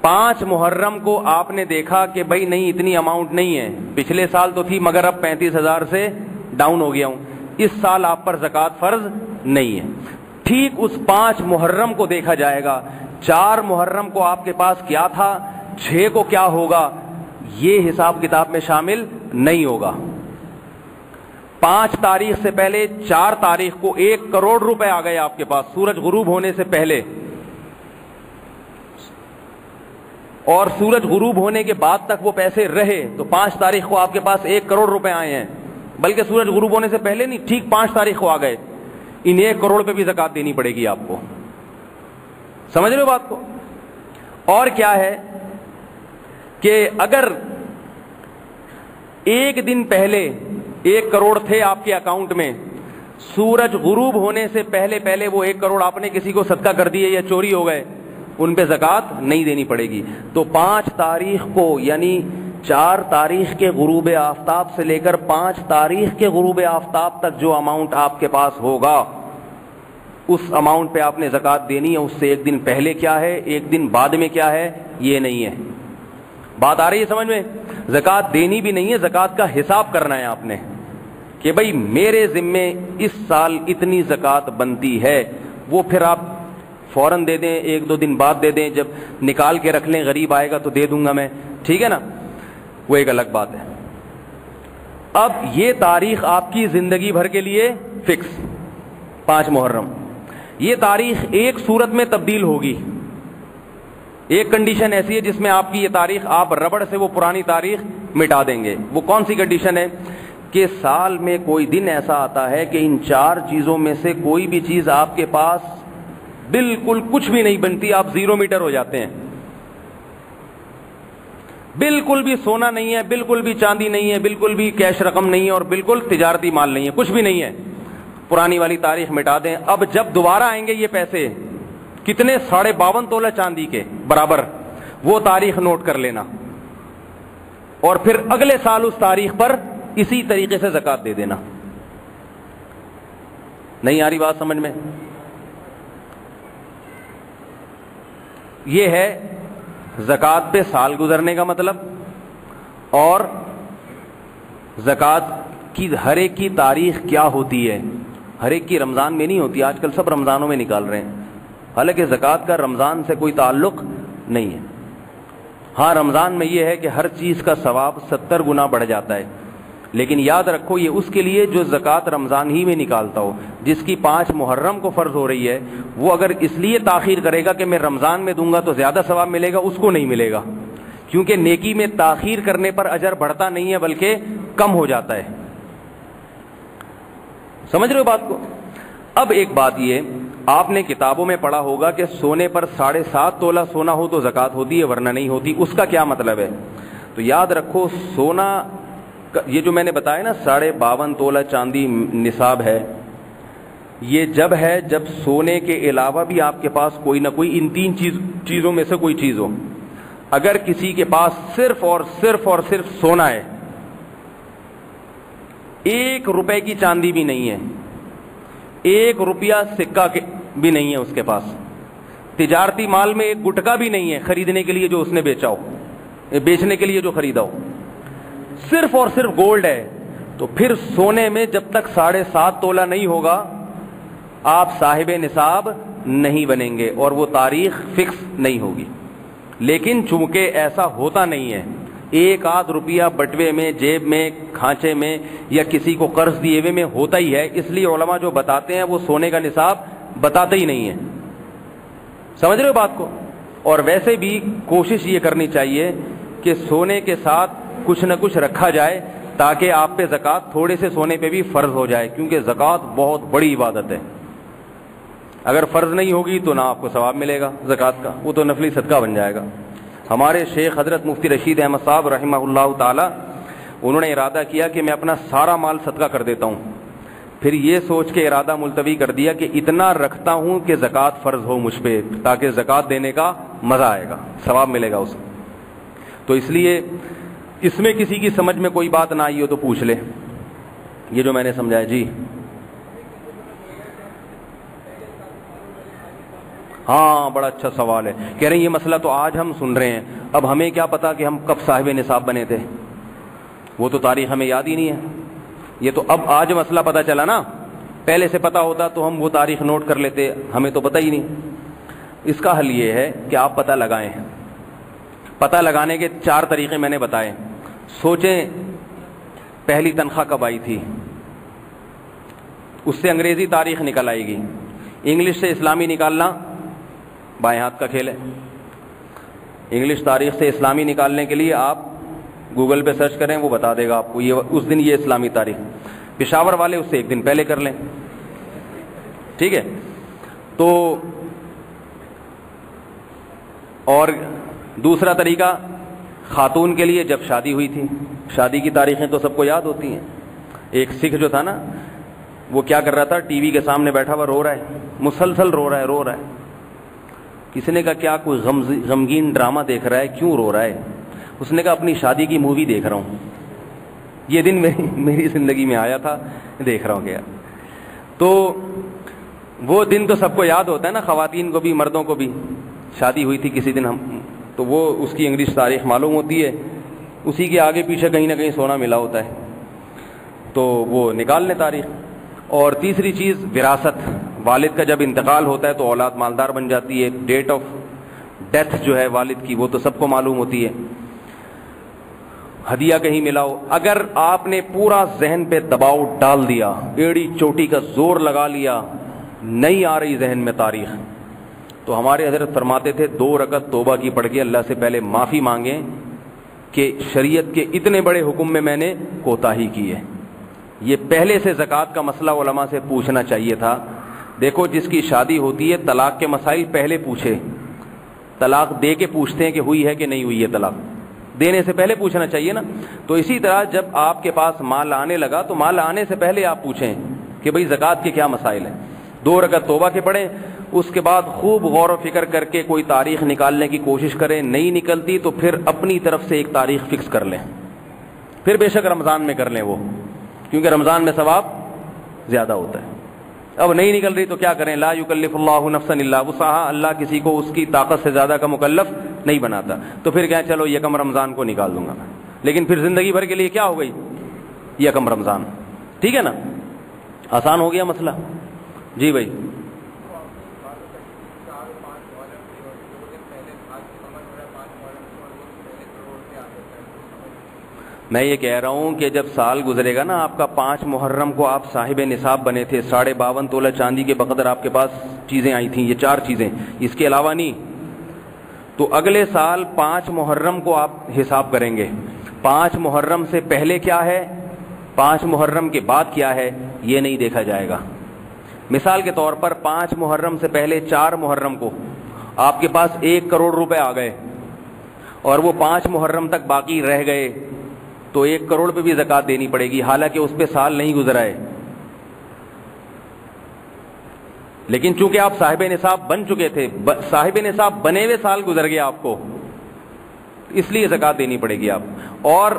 پانچ محرم کو آپ نے دیکھا کہ بھائی نہیں، اتنی اماؤنٹ نہیں ہے۔ پچھلے سال تو تھی، مگر اب پینتیس ہزار سے ڈاؤن ہو گیا ہوں۔ اس سال آپ پر زکات فرض نہیں ہے۔ ٹھیک اس پانچ محرم کو دیکھا جائے گا۔ چار محرم کو آپ کے پاس کیا تھا؟ چھ کو کیا ہوگا؟ یہ حساب کتاب میں شامل نہیں ہوگا۔ پانچ تاریخ سے پہلے چار تاریخ کو ایک کروڑ روپے آ گئے آپ کے پاس۔ سورج غروب ہونے سے پہلے۔ اور سورج غروب ہونے کے بعد تک وہ پیسے رہے تو پانچ تاریخ کو آپ کے پاس ایک کروڑ روپے آئے ہیں۔ بلکہ سورج غروب ہونے سے پہلے نہیں، ٹھیک پانچ تاریخ کو آ گئے۔ ان ایک کروڑ پہ بھی زکات دینی پڑے گی آپ کو۔ سمجھ رہے بات کو؟ اور کیا ہے کہ اگر ایک دن پہلے ایک کروڑ تھے آپ کے اکاؤنٹ میں، سورج غروب ہونے سے پہلے پہلے وہ ایک کروڑ آپ نے کسی کو صدقہ کر دیے یا چوری ہو گئے، ان پہ زکات نہیں دینی پڑے گی۔ تو پانچ تاریخ کو یعنی چار تاریخ کے غروب آفتاب سے لے کر پانچ تاریخ کے غروب آفتاب تک جو اماؤنٹ آپ کے پاس ہوگا، اس اماؤنٹ پہ آپ نے زکات دینی ہے، اس سے ایک دن پہلے کیا ہے، ایک دن بعد میں کیا ہے، یہ نہیں ہے۔ بات آ رہی ہے سمجھ میں؟ زکات دینی بھی نہیں ہے زکات کا حساب کرنا ہے آپ نے کہ بھائی میرے ذمے اس سال اتنی زکات بنتی ہے۔ وہ پھر آپ فوراً دے دیں، ایک دو دن بعد دے دیں، جب نکال کے رکھ لیں، غریب آئے گا تو دے دوں گا میں۔ ٹھیک ہے نا؟ وہ ایک الگ بات ہے۔ اب یہ تاریخ آپ کی زندگی بھر کے لیے فکس۔ پانچ محرم۔ یہ تاریخ ایک صورت میں تبدیل ہوگی۔ ایک کنڈیشن ایسی ہے جس میں آپ کی یہ تاریخ آپ ربڑ سے وہ پرانی تاریخ مٹا دیں گے۔ وہ کون سی کنڈیشن ہے؟ کہ سال میں کوئی دن ایسا آتا ہے کہ ان چار چیزوں میں سے کوئی بھی چیز آپ کے پاس بالکل کچھ بھی نہیں بنتی، آپ زیرو میٹر ہو جاتے ہیں۔ بالکل بھی سونا نہیں ہے، بالکل بھی چاندی نہیں ہے، بالکل بھی کیش رقم نہیں ہے اور بالکل تجارتی مال نہیں ہے، کچھ بھی نہیں ہے۔ پرانی والی تاریخ مٹا دیں۔ اب جب دوبارہ آئیں گے یہ پیسے، کتنے ساڑھے باون تولہ چاندی کے، برابر۔ وہ تاریخ نوٹ کر لینا۔ اور پھر اگلے سال اس تاریخ پر اسی طریقے سے زکات دے دینا۔ نہیں آ رہی بات سمجھ میں؟ یہ ہے زکوٰۃ پہ سال گزرنے کا مطلب اور زکوٰۃ کی ہر ایک کی تاریخ کیا ہوتی ہے؟ ہر ایک کی رمضان میں نہیں ہوتی، آج کل سب رمضانوں میں نکال رہے ہیں۔ حالانکہ زکوٰۃ کا رمضان سے کوئی تعلق نہیں ہے۔ ہاں رمضان میں یہ ہے کہ ہر چیز کا ثواب ستر گنا بڑھ جاتا ہے۔ لیکن یاد رکھو یہ اس کے لیے جو زکوٰۃ رمضان ہی میں نکالتا ہو، جس کی پانچ محرم کو فرض ہو رہی ہے، وہ اگر اس لیے تاخیر کرے گا کہ میں رمضان میں دوں گا تو زیادہ ثواب ملے گا، اس کو نہیں ملے گا۔ کیونکہ نیکی میں تاخیر کرنے پر اجر بڑھتا نہیں ہے، بلکہ کم ہو جاتا ہے۔ سمجھ رہے ہو بات کو؟ اب ایک بات یہ، آپ نے کتابوں میں پڑھا ہوگا کہ سونے پر ساڑھے سات تولہ سونا ہو تو زکات ہوتی ہے، ورنہ نہیں ہوتی۔ اس کا کیا مطلب ہے؟ تو یاد رکھو، سونا یہ جو میں نے بتایا نا، ساڑھے باون تولہ چاندی نصاب ہے، یہ جب ہے جب سونے کے علاوہ بھی آپ کے پاس کوئی نہ کوئی ان تین چیز چیزوں میں سے کوئی چیز ہو۔ اگر کسی کے پاس صرف اور صرف اور صرف سونا ہے، ایک روپے کی چاندی بھی نہیں ہے، ایک روپیہ سکہ بھی نہیں ہے اس کے پاس۔ تجارتی مال میں ایک گٹکا بھی نہیں ہے خریدنے کے لیے جو اس نے بیچا ہو، بیچنے کے لیے جو خریدا ہو۔ صرف اور صرف گولڈ ہے۔ تو پھر سونے میں جب تک ساڑھے سات تولہ نہیں ہوگا، آپ صاحب نصاب نہیں بنیں گے اور وہ تاریخ فکس نہیں ہوگی۔ لیکن چونکہ ایسا ہوتا نہیں ہے، ایک آدھ روپیہ بٹوے میں، جیب میں، کھانچے میں یا کسی کو قرض دیے ہوئے میں ہوتا ہی ہے۔ اس لیے علماء جو بتاتے ہیں، وہ سونے کا نصاب بتاتے ہی نہیں ہے سمجھ رہے ہو بات کو؟ اور ویسے بھی کوشش یہ کرنی چاہیے کہ سونے کے ساتھ کچھ نہ کچھ رکھا جائے تاکہ آپ پہ زکوٰۃ تھوڑے سے سونے پہ بھی فرض ہو جائے، کیونکہ زکوٰۃ بہت بڑی عبادت ہے۔ اگر فرض نہیں ہوگی تو نہ آپ کو ثواب ملے گا زکوٰۃ کا، وہ تو نفلی صدقہ بن جائے گا۔ ہمارے شیخ حضرت مفتی رشید احمد صاحب رحمہ اللہ تعالی، انہوں نے ارادہ کیا کہ میں اپنا سارا مال صدقہ کر دیتا ہوں۔ پھر یہ سوچ کے ارادہ ملتوی کر دیا کہ اتنا رکھتا ہوں کہ زکوٰۃ فرض ہو مجھ پہ، تاکہ زکوٰۃ دینے کا مزہ آئے گا، ثواب ملے گا اس تو اس لیے اس میں کسی کی سمجھ میں کوئی بات نہ آئی ہو تو پوچھ لے۔ یہ جو میں نے سمجھایا جی۔ ہاں بڑا اچھا سوال ہے۔ کہہ رہے ہیں، یہ مسئلہ تو آج ہم سن رہے ہیں۔ اب ہمیں کیا پتا کہ ہم کب صاحب نصاب بنے تھے؟ وہ تو تاریخ ہمیں یاد ہی نہیں ہے۔ یہ تو اب آج مسئلہ پتا چلا نا۔ پہلے سے پتا ہوتا تو ہم وہ تاریخ نوٹ کر لیتے، ہمیں تو پتا ہی نہیں۔ اس کا حل یہ ہے کہ آپ پتہ لگائیں۔ پتہ لگانے کے چار طریقے میں نے بتائے۔ سوچیں، پہلی تنخواہ کب آئی تھی؟ اس سے انگریزی تاریخ نکل آئے گی۔ انگلش سے اسلامی نکالنا بائیں ہاتھ کا کھیل ہے۔ انگلش تاریخ سے اسلامی نکالنے کے لیے آپ گوگل پہ سرچ کریں، وہ بتا دے گا آپ کو۔ یہ اس دن یہ اسلامی تاریخ۔ پشاور والے اس سے ایک دن پہلے کر لیں۔ ٹھیک ہے؟ تو اور دوسرا طریقہ خاتون کے لیے جب شادی ہوئی تھی، شادی کی تاریخیں تو سب کو یاد ہوتی ہیں۔ ایک سکھ جو تھا نا، وہ کیا کر رہا تھا، ٹی وی کے سامنے بیٹھا ہوا رو رہا ہے، مسلسل رو رہا ہے، رو رہا ہے۔ کسی نے کہا، کیا کوئی غمگین ڈرامہ دیکھ رہا ہے؟ کیوں رو رہا ہے؟ اس نے کہا، اپنی شادی کی مووی دیکھ رہا ہوں۔ یہ دن [laughs] میری زندگی میں آیا تھا، دیکھ رہا ہوں کیا تو وہ دن تو سب کو یاد ہوتا ہے نا، خواتین کو بھی، مردوں کو بھی۔ شادی ہوئی تھی، کسی دن ہم تو وہ اس کی انگلش تاریخ معلوم ہوتی ہے۔ اسی کے آگے پیچھے کہیں نہ کہیں سونا ملا ہوتا ہے۔ تو وہ نکال لیں تاریخ۔ اور تیسری چیز، وراثت۔ والد کا جب انتقال ہوتا ہے تو اولاد مالدار بن جاتی ہے۔ ڈیٹ آف ڈیتھ جو ہے والد کی، وہ تو سب کو معلوم ہوتی ہے۔ ہدیہ کہیں ملا ہو اگر آپ نے پورا ذہن پہ دباؤ ڈال دیا، ایڑی چوٹی کا زور لگا لیا، نہیں آ رہی ذہن میں تاریخ۔ تو ہمارے حضرت فرماتے تھے، دو رکت توبہ کی پڑھ کے اللہ سے پہلے معافی مانگیں کہ شریعت کے اتنے بڑے حکم میں میں نے کوتا ہی کی ہے۔ یہ پہلے سے زکوٰۃ کا مسئلہ علماء سے پوچھنا چاہیے تھا۔ دیکھو، جس کی شادی ہوتی ہے، طلاق کے مسائل پہلے پوچھے۔ طلاق دے کے پوچھتے ہیں کہ ہوئی ہے کہ نہیں ہوئی ہے طلاق۔ دینے سے پہلے پوچھنا چاہیے نا۔ تو اسی طرح جب آپ کے پاس مال آنے لگا، تو مال آنے سے پہلے آپ پوچھیں کہ بھائی زکوٰۃ کے کیا مسائل ہیں؟ دو رکعت توبہ کے پڑھیں۔ اس کے بعد خوب غور و فکر کر کے کوئی تاریخ نکالنے کی کوشش کریں نہیں نکلتی تو پھر اپنی طرف سے ایک تاریخ فکس کر لیں۔ پھر بے شک رمضان میں کر لیں وہ، کیونکہ رمضان میں ثواب زیادہ ہوتا ہے۔ اب نہیں نکل رہی تو کیا کریں؟ لا یکلف اللہ نفسا اللہ وسعها اللہ کسی کو اس کی طاقت سے زیادہ کا مکلف نہیں بناتا۔ تو پھر کیا چلو یکم رمضان کو نکال دوں گا میں۔ لیکن پھر زندگی بھر کے لیے کیا ہو گئی؟ یکم رمضان۔ ٹھیک ہے نا؟ آسان ہو گیا مسئلہ۔ جی بھائی۔ میں یہ کہہ رہا ہوں کہ جب سال گزرے گا نا، آپ کا پانچ محرم کو آپ صاحب نصاب بنے تھے، ساڑھے باون تولہ چاندی کے بقدر آپ کے پاس چیزیں آئی تھیں، یہ چار چیزیں، اس کے علاوہ نہیں۔ تو اگلے سال پانچ محرم کو آپ حساب کریں گے۔ پانچ محرم سے پہلے کیا ہے؟ پانچ محرم کے بعد کیا ہے؟ یہ نہیں دیکھا جائے گا۔ مثال کے طور پر پانچ محرم سے پہلے چار محرم کو آپ کے پاس ایک کروڑ روپے آ گئے اور وہ پانچ محرم تک باقی رہ گئے۔ تو ایک کروڑ پہ بھی زکات دینی پڑے گی، حالانکہ اس پہ سال نہیں گزرا ہے۔ لیکن چونکہ آپ صاحب نصاب بن چکے تھے صاحب نصاب بنے ہوئے سال گزر گیا آپ کو، اس لیے زکات دینی پڑے گی آپ۔ اور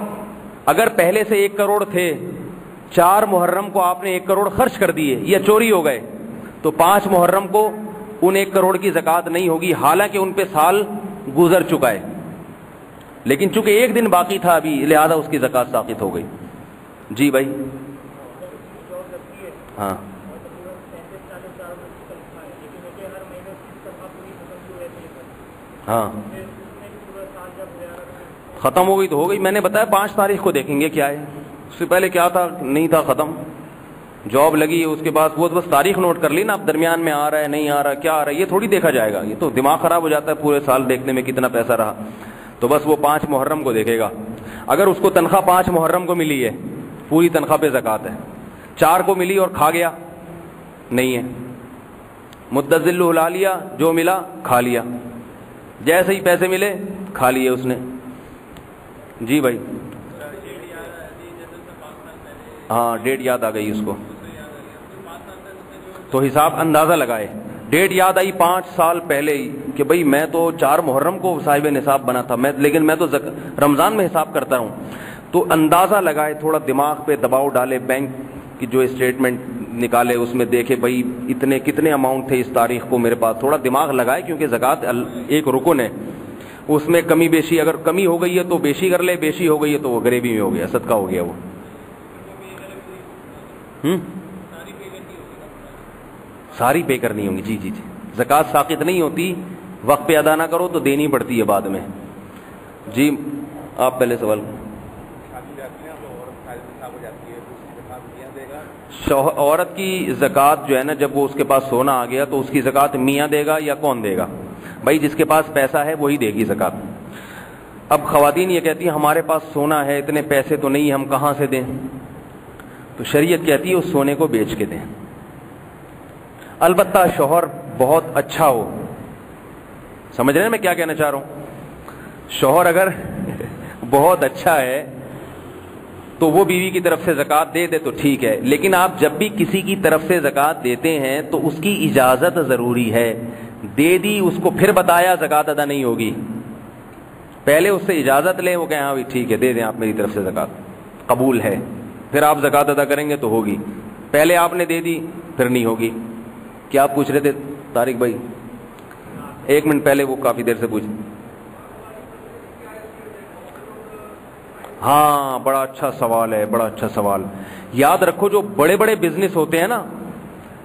اگر پہلے سے ایک کروڑ تھے، چار محرم کو آپ نے ایک کروڑ خرچ کر دیے، یا چوری ہو گئے، تو پانچ محرم کو ان ایک کروڑ کی زکات نہیں ہوگی، حالانکہ ان پہ سال گزر چکا ہے۔ لیکن چونکہ ایک دن باقی تھا ابھی، لہذا اس کی زکات ثابت ہو گئی۔ جی بھائی۔ ہاں۔ ہاں۔ ختم ہو گئی تو ہو گئی۔ میں نے بتایا پانچ تاریخ کو دیکھیں گے کیا ہے۔ اس سے پہلے کیا تھا؟ نہیں تھا، ختم۔ جاب لگی، اس کے بعد وہ بس تاریخ نوٹ کر لی نا، اب درمیان میں آ رہا ہے، نہیں آ رہا، کیا آ رہا ہے؟ یہ تھوڑی دیکھا جائے گا۔ یہ تو دماغ خراب ہو جاتا ہے پورے سال دیکھنے میں کتنا پیسہ رہا۔ تو بس وہ پانچ محرم کو دیکھے گا۔ اگر اس کو تنخواہ پانچ محرم کو ملی ہے، پوری تنخواہ پہ زکات ہے۔ چار کو ملی اور کھا گیا؟ نہیں ہے۔ مدزل ہلا لیا، جو ملا، کھا لیا۔ جیسے ہی پیسے ملے، کھا لیے اس نے۔ جی بھائی۔ ہاں ڈیٹ یاد آ گئی اس کو۔ تو حساب اندازہ لگائے۔ ڈیٹ یاد آئی پانچ سال پہلے ہی کہ بھائی میں تو چار محرم کو صاحب نصاب بنا تھا، میں لیکن میں تو رمضان میں حساب کرتا ہوں۔ تو اندازہ لگائے، تھوڑا دماغ پہ دباؤ ڈالے، بینک کی جو اسٹیٹمنٹ نکالے، اس میں دیکھے بھائی اتنے کتنے اماؤنٹ تھے اس تاریخ کو میرے پاس۔ تھوڑا دماغ لگائے کیونکہ زکوٰۃ ایک رکن ہے۔ اس میں کمی بیشی، اگر کمی ہو گئی ہے تو بیشی کر لے، بیشی ہو گئی ہے تو وہ غریبی میں ہو گیا، صدقہ ہو گیا وہ۔ ساری پے کرنی ہوں گی۔ جی جی جی۔ زکوٰۃ ساقت نہیں ہوتی، وقت پہ ادا نہ کرو تو دینی پڑتی ہے بعد میں۔ جی آپ پہلے سوال۔ عورت کی زکوٰۃ جو ہے نا، جب وہ اس کے پاس سونا آ گیا تو اس کی زکوٰۃ میاں دے گا یا کون دے گا؟ بھائی، جس کے پاس پیسہ ہے وہی دے گی زکوٰۃ۔ اب خواتین یہ کہتی ہیں، ہمارے پاس سونا ہے، اتنے پیسے تو نہیں، ہم کہاں سے دیں؟ تو شریعت کہتی ہے، اس سونے کو بیچ کے دیں۔ البتہ شوہر بہت اچھا ہو۔ سمجھ رہے ہیں میں کیا کہنا چاہ رہا ہوں؟ شوہر اگر [laughs] بہت اچھا ہے، تو وہ بیوی کی طرف سے زکات دے دے تو ٹھیک ہے، لیکن آپ جب بھی کسی کی طرف سے زکات دیتے ہیں تو اس کی اجازت ضروری ہے۔ دے دی، اس کو پھر بتایا زکات ادا نہیں ہوگی۔ پہلے اس سے اجازت لیں، وہ کہ ہاں ٹھیک ہے، دے دیں آپ میری طرف سے زکات قبول ہے۔ پھر آپ زکات ادا کریں گے تو ہوگی۔ پہلے آپ نے دے دی، پھر نہیں ہوگی۔ کیا آپ پوچھ رہے تھے طارق بھائی؟ ایک منٹ پہلے وہ کافی دیر سے پوچھ ہاں بڑا اچھا سوال ہے، بڑا اچھا سوال۔ یاد رکھو، جو بڑے بڑے بزنس ہوتے ہیں نا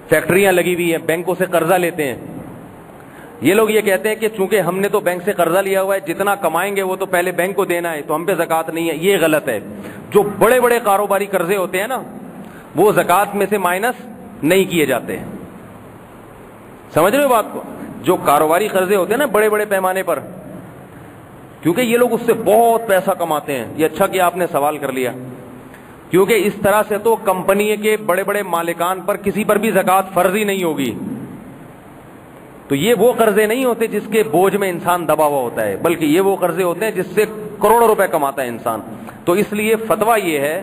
فیکٹریاں لگی ہوئی ہیں، بینکوں سے قرضہ لیتے ہیں۔ یہ لوگ یہ کہتے ہیں کہ چونکہ ہم نے تو بینک سے قرضہ لیا ہوا ہے، جتنا کمائیں گے وہ تو پہلے بینک کو دینا ہے، تو ہم پہ زکات نہیں ہے۔ یہ غلط ہے۔ جو بڑے بڑے کاروباری قرضے ہوتے ہیں نا، وہ زکات میں سے مائنس نہیں کیے جاتے۔ ہیں سمجھ رہے ہو بات کو؟ جو کاروباری قرضے ہوتے ہیں نا بڑے بڑے پیمانے پر، کیونکہ یہ لوگ اس سے بہت پیسہ کماتے ہیں، یہ اچھا کہ آپ نے سوال کر لیا۔ کیونکہ اس طرح سے تو کمپنی کے بڑے بڑے مالکان پر کسی پر بھی زکات فرضی نہیں ہوگی۔ تو یہ وہ قرضے نہیں ہوتے جس کے بوجھ میں انسان دبا ہوا ہوتا ہے، بلکہ یہ وہ قرضے ہوتے ہیں جس سے کروڑوں روپے کماتا ہے انسان۔ تو اس لیے فتوا یہ ہے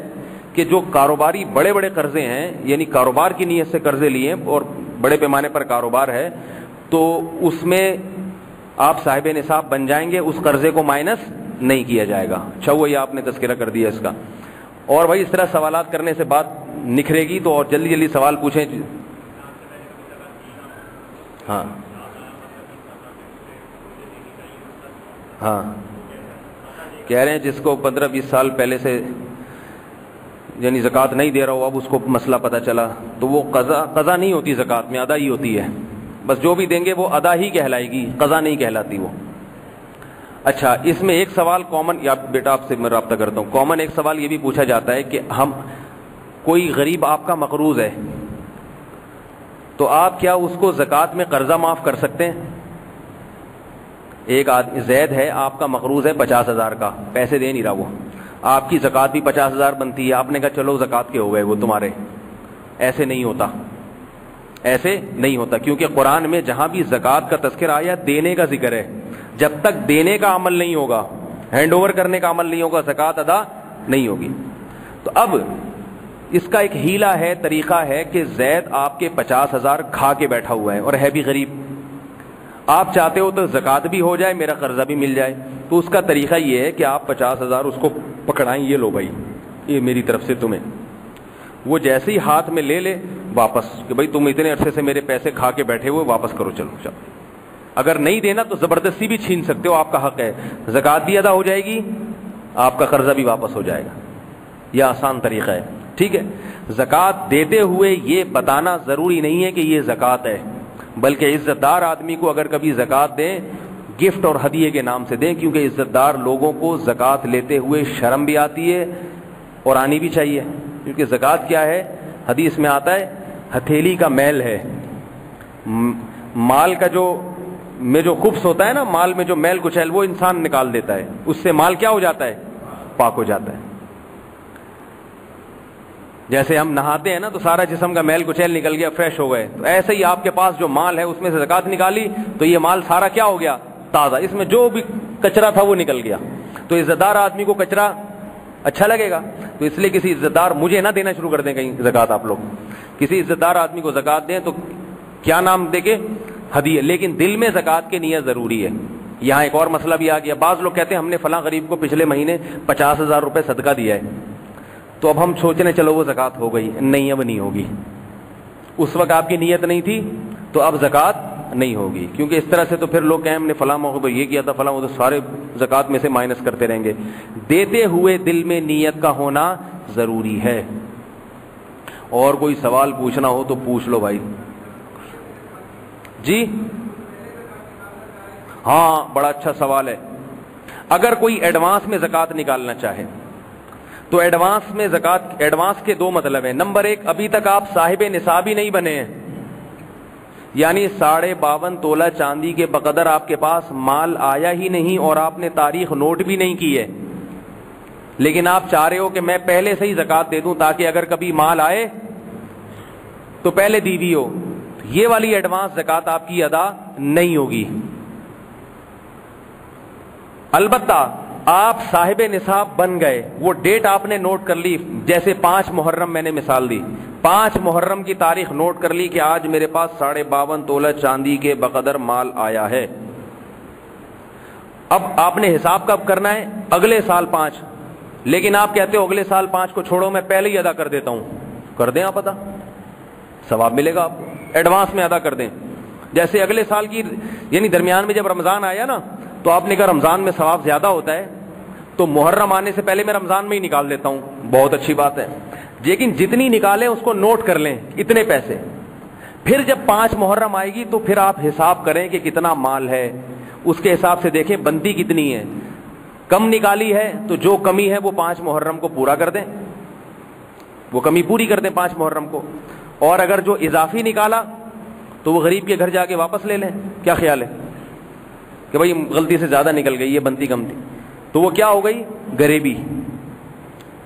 کہ جو کاروباری بڑے بڑے قرضے ہیں یعنی کاروبار کی نیت سے قرضے لیے اور بڑے پیمانے پر کاروبار ہے، تو اس میں آپ صاحب نصاب بن جائیں گے، اس قرضے کو مائنس نہیں کیا جائے گا۔ اچھا وہ یہ آپ نے تذکرہ کر دیا اس کا۔ اور بھائی، اس طرح سوالات کرنے سے بات نکھرے گی تو اور جلدی جلدی سوال پوچھیں۔ ہاں۔ ہاں۔ کہہ رہے ہیں جس کو پندرہ بیس سال پہلے سے یعنی زکوٰۃ نہیں دے رہا ہو، اب اس کو مسئلہ پتہ چلا۔ تو وہ قضا قضا نہیں ہوتی زکوٰۃ میں ادا ہی ہوتی ہے۔ بس جو بھی دیں گے وہ ادا ہی کہلائے گی، قضا نہیں کہلاتی وہ۔ اچھا اس میں ایک سوال کامن یا بیٹا آپ سے میں رابطہ کرتا ہوں۔ کامن ایک سوال یہ بھی پوچھا جاتا ہے کہ ہم، کوئی غریب آپ کا مقروض ہے، تو آپ کیا اس کو زکوٰۃ میں قرضہ معاف کر سکتے ہیں؟ ایک آدمی زید ہے، آپ کا مقروض ہے پچاس ہزار کا، پیسے دے نہیں رہا وہ۔ آپ کی زکات بھی پچاس ہزار بنتی ہے۔ آپ نے کہا چلو زکات کے ہو گئے وہ تمہارے۔ ایسے نہیں ہوتا۔ ایسے نہیں ہوتا۔ کیونکہ قرآن میں جہاں بھی زکات کا تذکر آیا، دینے کا ذکر ہے۔ جب تک دینے کا عمل نہیں ہوگا ہینڈ اوور کرنے کا عمل نہیں ہوگا زکات ادا نہیں ہوگی۔ تو اب اس کا ایک ہیلا ہے، طریقہ ہے کہ زید آپ کے پچاس ہزار کھا کے بیٹھا ہوا ہے اور ہے بھی غریب۔ آپ چاہتے ہو تو زکات بھی ہو جائے، میرا قرضہ بھی مل جائے۔ تو اس کا طریقہ یہ ہے کہ آپ پچاس ہزار اس کو پکڑائیں، یہ لو بھائی، یہ میری طرف سے تمہیں۔ وہ جیسے ہی ہاتھ میں لے لے، واپس کہ بھائی تم اتنے عرصے سے میرے پیسے کھا کے بیٹھے ہوئے، واپس کرو، چلو چلو۔ اگر نہیں دینا تو زبردستی بھی چھین سکتے ہو، آپ کا حق ہے۔ زکات بھی ادا ہو جائے گی، آپ کا قرضہ بھی واپس ہو جائے گا۔ یہ آسان طریقہ ہے، ٹھیک ہے۔ زکات دیتے ہوئے یہ بتانا ضروری نہیں ہے کہ یہ زکات ہے۔ بلکہ عزت دار آدمی کو اگر کبھی زکات دیں، گفٹ اور ہدیے کے نام سے دیں، کیونکہ عزت دار لوگوں کو زکات لیتے ہوئے شرم بھی آتی ہے اور آنی بھی چاہیے۔ کیونکہ زکات کیا ہے؟ حدیث میں آتا ہے، ہتھیلی کا میل ہے۔ مال کا جو، میں جو خوبص ہوتا ہے نا، مال میں جو میل کچیل، وہ انسان نکال دیتا ہے۔ اس سے مال کیا ہو جاتا ہے؟ پاک ہو جاتا ہے۔ جیسے ہم نہاتے ہیں نا تو سارا جسم کا میل کچیل نکل گیا فریش ہو گئے۔ تو ایسے ہی آپ کے پاس جو مال ہے، اس میں سے زکات نکالی، تو یہ مال سارا کیا ہو گیا؟ تازہ۔ اس میں جو بھی کچرا تھا وہ نکل گیا۔ تو عزت دار آدمی کو کچرا اچھا لگے گا؟ تو اس لیے کسی عزت دار مجھے نہ دینا شروع کر دیں کہیں زکات آپ لوگ۔ کسی عزت دار آدمی کو زکات دیں تو کیا نام دے کے؟ ہدیے لیکن دل میں زکات کی نیت ضروری ہے۔ یہاں ایک اور مسئلہ بھی آ گیا۔ بعض لوگ کہتے ہیں ہم نے فلاں غریب کو پچھلے مہینے پچاس ہزار روپے صدقہ دیا ہے۔ تو اب ہم سوچنے چلو وہ زکات ہو گئی، نہیں اب نہیں ہوگی۔ اس وقت آپ کی نیت نہیں تھی، تو اب زکات نہیں ہوگی۔ کیونکہ اس طرح سے تو پھر لوگ کہیں ہم نے فلاں موقع یہ کیا تھا، فلاں وہ تو سارے زکات میں سے مائنس کرتے رہیں گے۔ دیتے ہوئے دل میں نیت کا ہونا ضروری ہے۔ اور کوئی سوال پوچھنا ہو تو پوچھ لو بھائی۔ جی؟ ہاں بڑا اچھا سوال ہے۔ اگر کوئی ایڈوانس میں زکات نکالنا چاہے تو ایڈوانس میں زکات ایڈوانس کے دو مطلب ہیں۔ نمبر ایک، ابھی تک آپ صاحب نصاب ہی نہیں بنے۔ ہیں یعنی ساڑھے باون تولہ چاندی کے بقدر آپ کے پاس مال آیا ہی نہیں اور آپ نے تاریخ نوٹ بھی نہیں کی ہے۔ لیکن آپ چاہ رہے ہو کہ میں پہلے سے ہی زکات دے دوں تاکہ اگر کبھی مال آئے تو پہلے دی دیوی ہو۔ یہ والی ایڈوانس زکات آپ کی ادا نہیں ہوگی۔ البتہ آپ صاحب نصاب بن گئے، وہ ڈیٹ آپ نے نوٹ کر لی، جیسے پانچ محرم میں نے مثال دی۔ پانچ محرم کی تاریخ نوٹ کر لی کہ آج میرے پاس ساڑھے باون تولہ چاندی کے بقدر مال آیا ہے۔ اب آپ نے حساب کب کرنا ہے؟ اگلے سال پانچ۔ لیکن آپ کہتے ہو اگلے سال پانچ کو چھوڑو، میں پہلے ہی ادا کر دیتا ہوں۔ کر دیں آپ ادا؟ ثواب ملے گا آپ کو۔ ایڈوانس میں ادا کر دیں۔ جیسے اگلے سال کی یعنی درمیان میں جب رمضان آیا نا، تو آپ نے کہا رمضان میں ثواب زیادہ ہوتا ہے۔ تو محرم آنے سے پہلے میں رمضان میں ہی نکال دیتا ہوں۔ بہت اچھی بات ہے۔ لیکن جتنی نکالیں اس کو نوٹ کر لیں، اتنے پیسے۔ پھر جب پانچ محرم آئے گی تو پھر آپ حساب کریں کہ کتنا مال ہے۔ اس کے حساب سے دیکھیں بنتی کتنی ہے۔ کم نکالی ہے تو جو کمی ہے وہ پانچ محرم کو پورا کر دیں۔ وہ کمی پوری کر دیں پانچ محرم کو۔ اور اگر جو اضافی نکالا تو وہ غریب کے گھر جا کے واپس لے لیں۔ کیا خیال ہے؟ کہ بھائی، غلطی سے زیادہ نکل گئی، یہ بنتی کم تھی۔ تو وہ کیا ہو گئی؟ غریبی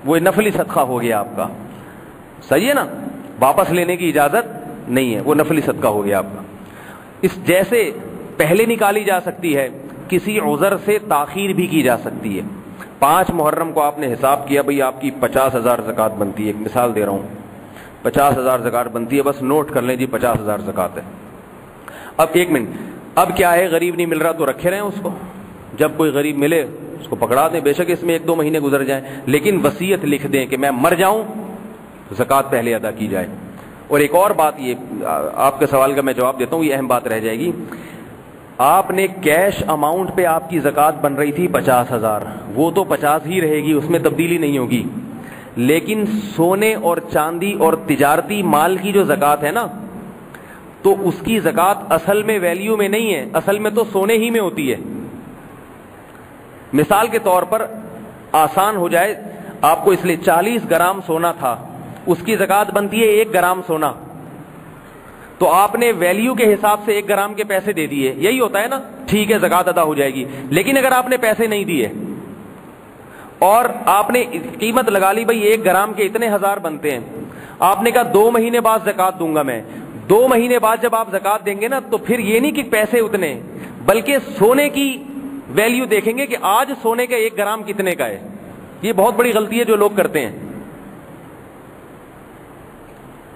وہ نفلی صدقہ ہو گیا آپ کا۔ صحیح ہے نا؟ واپس لینے کی اجازت نہیں ہے۔ وہ نفلی صدقہ ہو گیا آپ کا۔ اس جیسے پہلے نکالی جا سکتی ہے، کسی عذر سے تاخیر بھی کی جا سکتی ہے۔ پانچ محرم کو آپ نے حساب کیا بھائی آپ کی پچاس ہزار زکات بنتی ہے۔ ایک مثال دے رہا ہوں۔ پچاس ہزار زکات بنتی ہے، بس نوٹ کر لیں جی پچاس ہزار زکات ہے۔ اب ایک منٹ۔ اب کیا ہے؟ غریب نہیں مل رہا تو رکھے رہے ہیں اس کو۔ جب کوئی غریب ملے اس کو پکڑا دیں، بے شک اس میں ایک دو مہینے گزر جائیں۔ لیکن وسیعت لکھ دیں کہ میں مر جاؤں زکات پہلے ادا کی جائے۔ اور ایک اور بات یہ آپ کے سوال کا میں جواب دیتا ہوں، یہ اہم بات رہ جائے گی۔ آپ نے کیش اماؤنٹ پہ آپ کی زکات بن رہی تھی پچاس ہزار۔ وہ تو پچاس ہی رہے گی، اس میں تبدیلی نہیں ہوگی۔ لیکن سونے اور چاندی اور تجارتی مال کی جو زکات ہے نا، تو اس کی زکات اصل میں ویلیو میں نہیں ہے۔ اصل میں تو سونے ہی میں ہوتی ہے۔ مثال کے طور پر آسان ہو جائے، آپ کو اس لیے چالیس گرام سونا تھا، اس کی زکات بنتی ہے ایک گرام سونا۔ تو آپ نے ویلیو کے حساب سے ایک گرام کے پیسے دے دیے، یہی ہوتا ہے نا، ٹھیک ہے زکات ادا ہو جائے گی۔ لیکن اگر آپ نے پیسے نہیں دیے، اور آپ نے قیمت لگا لی، بھائی ایک گرام کے اتنے ہزار بنتے ہیں۔ آپ نے کہا دو مہینے بعد زکات دوں گا میں۔ دو مہینے بعد جب آپ زکات دیں گے نا، تو پھر یہ نہیں کہ پیسے اتنے، بلکہ سونے کی ویلیو دیکھیں گے کہ آج سونے کا ایک گرام کتنے کا ہے۔ یہ بہت بڑی غلطی ہے جو لوگ کرتے ہیں۔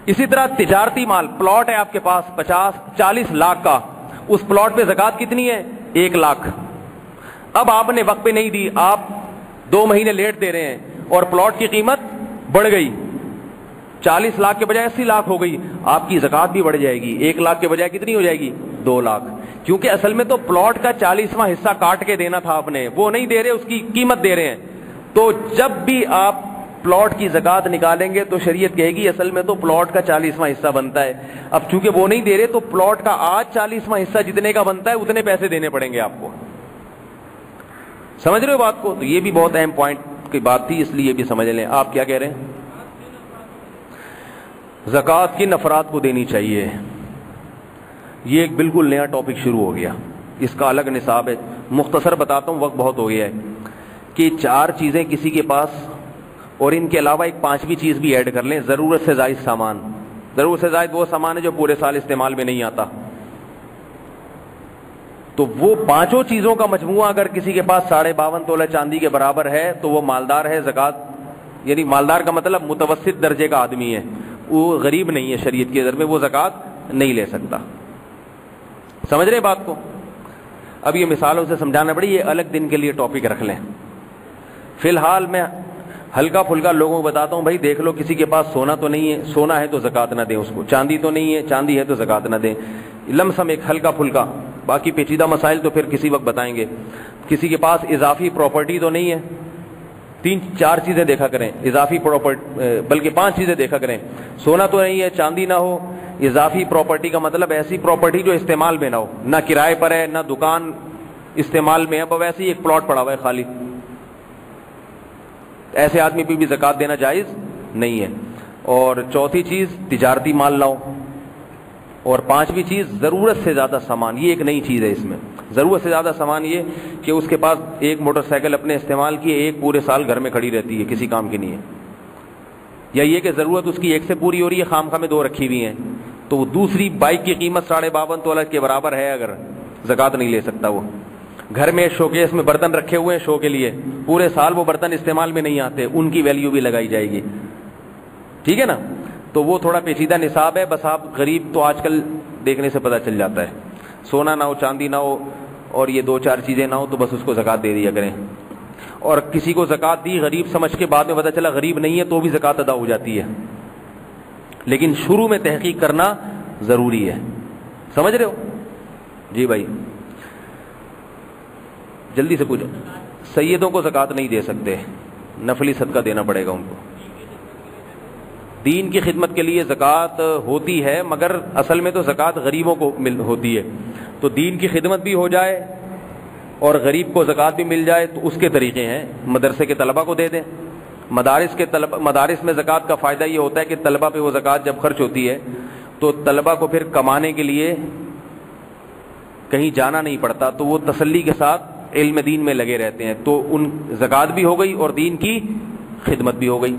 اسی طرح تجارتی مال، پلاٹ ہے آپ کے پاس پچاس، چالیس لاکھ کا۔ اس پلاٹ پہ زکات کتنی ہے؟ ایک لاکھ۔ اب آپ نے وقت پہ نہیں دی، آپ دو مہینے لیٹ دے رہے ہیں اور پلاٹ کی قیمت بڑھ گئی۔ چالیس لاکھ کے بجائے اسی لاکھ ہو گئی۔ آپ کی زکات بھی بڑھ جائے گی۔ ایک لاکھ کے بجائے کتنی ہو جائے گی؟ دو لاکھ۔ کیونکہ اصل میں تو پلاٹ کا چالیسواں حصہ کاٹ کے دینا تھا آپ نے۔ وہ نہیں دے رہے، اس کی قیمت دے رہے ہیں۔ تو جب بھی آپ پلاٹ کی زکات نکالیں گے تو شریعت کہے گی، اصل میں تو پلاٹ کا چالیسواں حصہ بنتا ہے۔ اب چونکہ وہ نہیں دے رہے، تو پلاٹ کا آج چالیسواں حصہ جتنے کا بنتا ہے، اتنے پیسے دینے پڑیں گے آپ کو۔ سمجھ رہے ہو بات کو؟ تو یہ بھی بہت اہم پوائنٹ کی بات تھی، اس لیے بھی سمجھ لیں۔ آپ کیا کہہ رہے ہیں؟ زکوٰۃ کن افراد کو دینی چاہیے۔ یہ ایک بالکل نیا ٹاپک شروع ہو گیا۔ اس کا الگ نصاب ہے۔ مختصر بتاتا ہوں، وقت بہت ہو گیا ہے کہ چار چیزیں کسی کے پاس اور ان کے علاوہ ایک پانچویں چیز بھی ایڈ کر لیں۔ ضرورت سے زائد سامان۔ ضرورت سے زائد وہ سامان ہے جو پورے سال استعمال میں نہیں آتا۔ تو وہ پانچوں چیزوں کا مجموعہ اگر کسی کے پاس ساڑھے باون تولہ چاندی کے برابر ہے، تو وہ مالدار ہے زکات یعنی مالدار کا مطلب متوسط درجے کا آدمی ہے۔ وہ غریب نہیں ہے شریعت کی نظر میں، وہ زکات نہیں لے سکتا۔ سمجھ رہے بات کو؟ اب یہ مثالوں سے سمجھانا پڑی، یہ الگ دن کے لیے ٹاپک رکھ لیں۔ فی الحال میں ہلکا پھلکا لوگوں کو بتاتا ہوں، بھائی دیکھ لو، کسی کے پاس سونا تو نہیں ہے، سونا ہے تو زکات نہ دیں اس کو۔ چاندی تو نہیں ہے، چاندی ہے تو زکات نہ دیں۔ لم سم ایک ہلکا پھلکا، باقی پیچیدہ مسائل تو پھر کسی وقت بتائیں گے۔ کسی کے پاس اضافی پراپرٹی تو نہیں ہے۔ تین، چار چیزیں دیکھا کریں، اضافی پراپرٹی بلکہ پانچ چیزیں دیکھا کریں۔ سونا تو نہیں ہے، چاندی نہ ہو۔ اضافی پراپرٹی کا مطلب ایسی پراپرٹی جو استعمال میں نہ ہو۔ نہ کرائے پر ہے، نہ دکان استعمال میں ہے ویسے ہی ایک پلاٹ پڑا ہوا ہے خالی۔ ایسے آدمی پہ بھی زکات دینا جائز نہیں ہے۔ اور چوتھی چیز، تجارتی مال لاؤ اور پانچویں چیز، ضرورت سے زیادہ سامان۔ یہ ایک نئی چیز ہے اس میں۔ ضرورت سے زیادہ سامان یہ کہ اس کے پاس ایک موٹر سائیکل اپنے استعمال کی ایک پورے سال گھر میں کھڑی رہتی ہے، کسی کام کی نہیں ہے۔ یا یہ کہ ضرورت اس کی ایک سے پوری ہو رہی ہے، خام خامے دو رکھی ہوئی ہیں۔ تو وہ دوسری بائک کی قیمت ساڑھے باون تولہ کے برابر ہے اگر زکات نہیں لے سکتا وہ۔ گھر میں شوکیس میں برتن رکھے ہوئے ہیں شو کے لیے۔ پورے سال وہ برتن استعمال میں نہیں آتے، ان کی ویلیو بھی لگائی جائے گی۔ ٹھیک ہے نا؟ تو وہ تھوڑا پیچیدہ نصاب ہے۔ بس آپ غریب تو آج کل دیکھنے سے پتہ چل جاتا ہے۔ سونا نہ ہو، چاندی نہ ہو اور یہ دو چار چیزیں نہ ہو تو بس اس کو زکات دے دیا کریں۔ اور کسی کو زکات دی غریب سمجھ کے بعد میں پتہ چلا غریب نہیں ہے تو بھی زکات ادا ہو جاتی ہے۔ لیکن شروع میں تحقیق کرنا ضروری ہے۔ سمجھ رہے ہو؟ جی بھائی۔ جلدی سے پوچھو۔ سیدوں کو زکات نہیں دے سکتے۔ نفلی صدقہ دینا پڑے گا ان کو۔ دین کی خدمت کے لیے زکوٰۃ ہوتی ہے، مگر اصل میں تو زکوٰۃ غریبوں کو مل ہوتی ہے۔ تو دین کی خدمت بھی ہو جائے اور غریب کو زکوٰۃ بھی مل جائے تو اس کے طریقے ہیں۔ مدرسے کے طلبہ کو دے دیں۔ مدارس کے طلبہ مدارس میں زکوٰۃ کا فائدہ یہ ہوتا ہے کہ طلبہ پہ وہ زکوٰۃ جب خرچ ہوتی ہے تو طلبہ کو پھر کمانے کے لیے کہیں جانا نہیں پڑتا تو وہ تسلی کے ساتھ علم دین میں لگے رہتے ہیں تو ان زکوٰۃ بھی ہو گئی اور دین کی خدمت بھی ہو گئی۔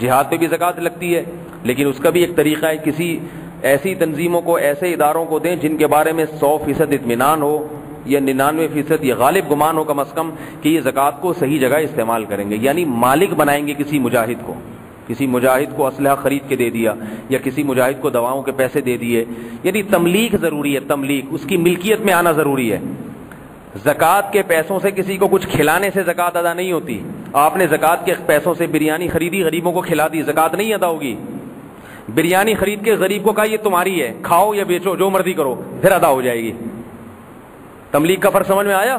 جہاد پہ بھی زکوٰۃ لگتی ہے، لیکن اس کا بھی ایک طریقہ ہے، کسی ایسی تنظیموں کو، ایسے اداروں کو دیں جن کے بارے میں سو فیصد اطمینان ہو۔ یا ننانوے فیصد یا غالب گمان ہو کم از کم کہ یہ زکوٰۃ کو صحیح جگہ استعمال کریں گے۔ یعنی مالک بنائیں گے کسی مجاہد کو۔ کسی مجاہد کو اسلحہ خرید کے دے دیا یا کسی مجاہد کو دواؤں کے پیسے دے دیے۔ یعنی تملیغ ضروری ہے، تملیغ۔ اس کی ملکیت میں آنا ضروری ہے۔ زکوٰۃ کے پیسوں سے کسی کو کچھ کھلانے سے زکوٰۃ ادا نہیں ہوتی۔ آپ نے زکوٰۃ کے پیسوں سے بریانی خریدی، غریبوں کو کھلا دی، زکوٰۃ نہیں ادا ہوگی۔ بریانی خرید کے غریب کو کہا، یہ تمہاری ہے، کھاؤ یا بیچو، جو مرضی کرو، پھر ادا ہو جائے گی۔ تملیغ کا فرق سمجھ میں آیا؟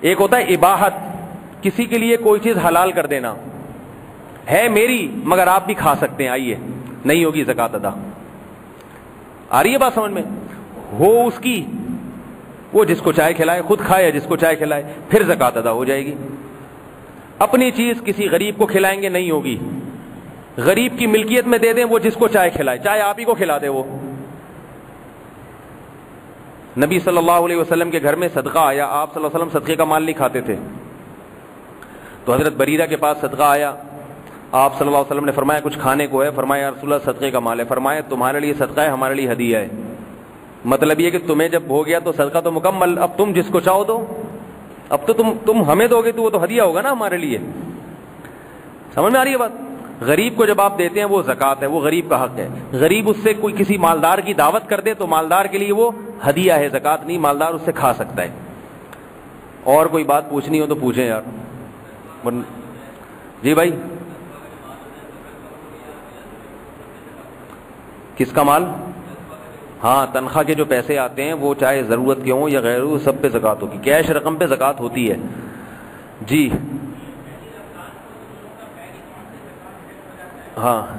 ایک ہوتا ہے اباہت کسی کے لیے کوئی چیز حلال کر دینا۔ ہے میری، مگر آپ بھی کھا سکتے ہیں، آئیے۔ نہیں ہوگی زکات ادا۔ آ رہی ہے بات سمجھ میں؟ ہو اس کی۔ وہ جس کو چائے کھلائے، خود کھائے جس کو چائے کھلائے، پھر زکات ادا ہو جائے گی۔ اپنی چیز کسی غریب کو کھلائیں گے، نہیں ہوگی۔ غریب کی ملکیت میں دے دیں، وہ جس کو چائے کھلائے چائے آپ ہی کو کھلا دے وہ۔ نبی صلی اللہ علیہ وسلم کے گھر میں صدقہ آیا، آپ صلی اللہ علیہ وسلم صدقے کا مال نہیں کھاتے تھے۔ تو حضرت بریرہ کے پاس صدقہ آیا۔ آپ صلی اللہ علیہ وسلم نے فرمایا، کچھ کھانے کو ہے؟ فرمایا رسول اللہ، صدقے کا مال ہے۔ فرمایا، تمہارے لیے صدقہ ہے، ہمارے لیے ہدیہ ہے۔ مطلب یہ کہ تمہیں جب ہو گیا تو صدقہ تو مکمل، اب تم جس کو چاہو دو۔ اب تو تم تم ہمیں دو گے تو وہ تو ہدیہ ہوگا نا ہمارے لیے۔ سمجھ میں آ رہی ہے بات؟ غریب کو جب آپ دیتے ہیں وہ زکوٰۃ ہے، وہ غریب کا حق ہے۔ غریب اس سے کوئی کسی مالدار کی دعوت کر دے تو مالدار کے لیے وہ ہدیہ ہے، زکوٰۃ نہیں، مالدار اس سے کھا سکتا ہے۔ اور کوئی بات پوچھنی ہو تو پوچھیں یار۔ جی بھائی۔ کس کا مال؟ ہاں تنخواہ کے جو پیسے آتے ہیں، وہ چاہے ضرورت کے ہوں یا غیر سب پہ زکوٰۃ ہوگی کیش رقم پہ زکوٰۃ ہوتی ہے۔ جی۔ ہاں۔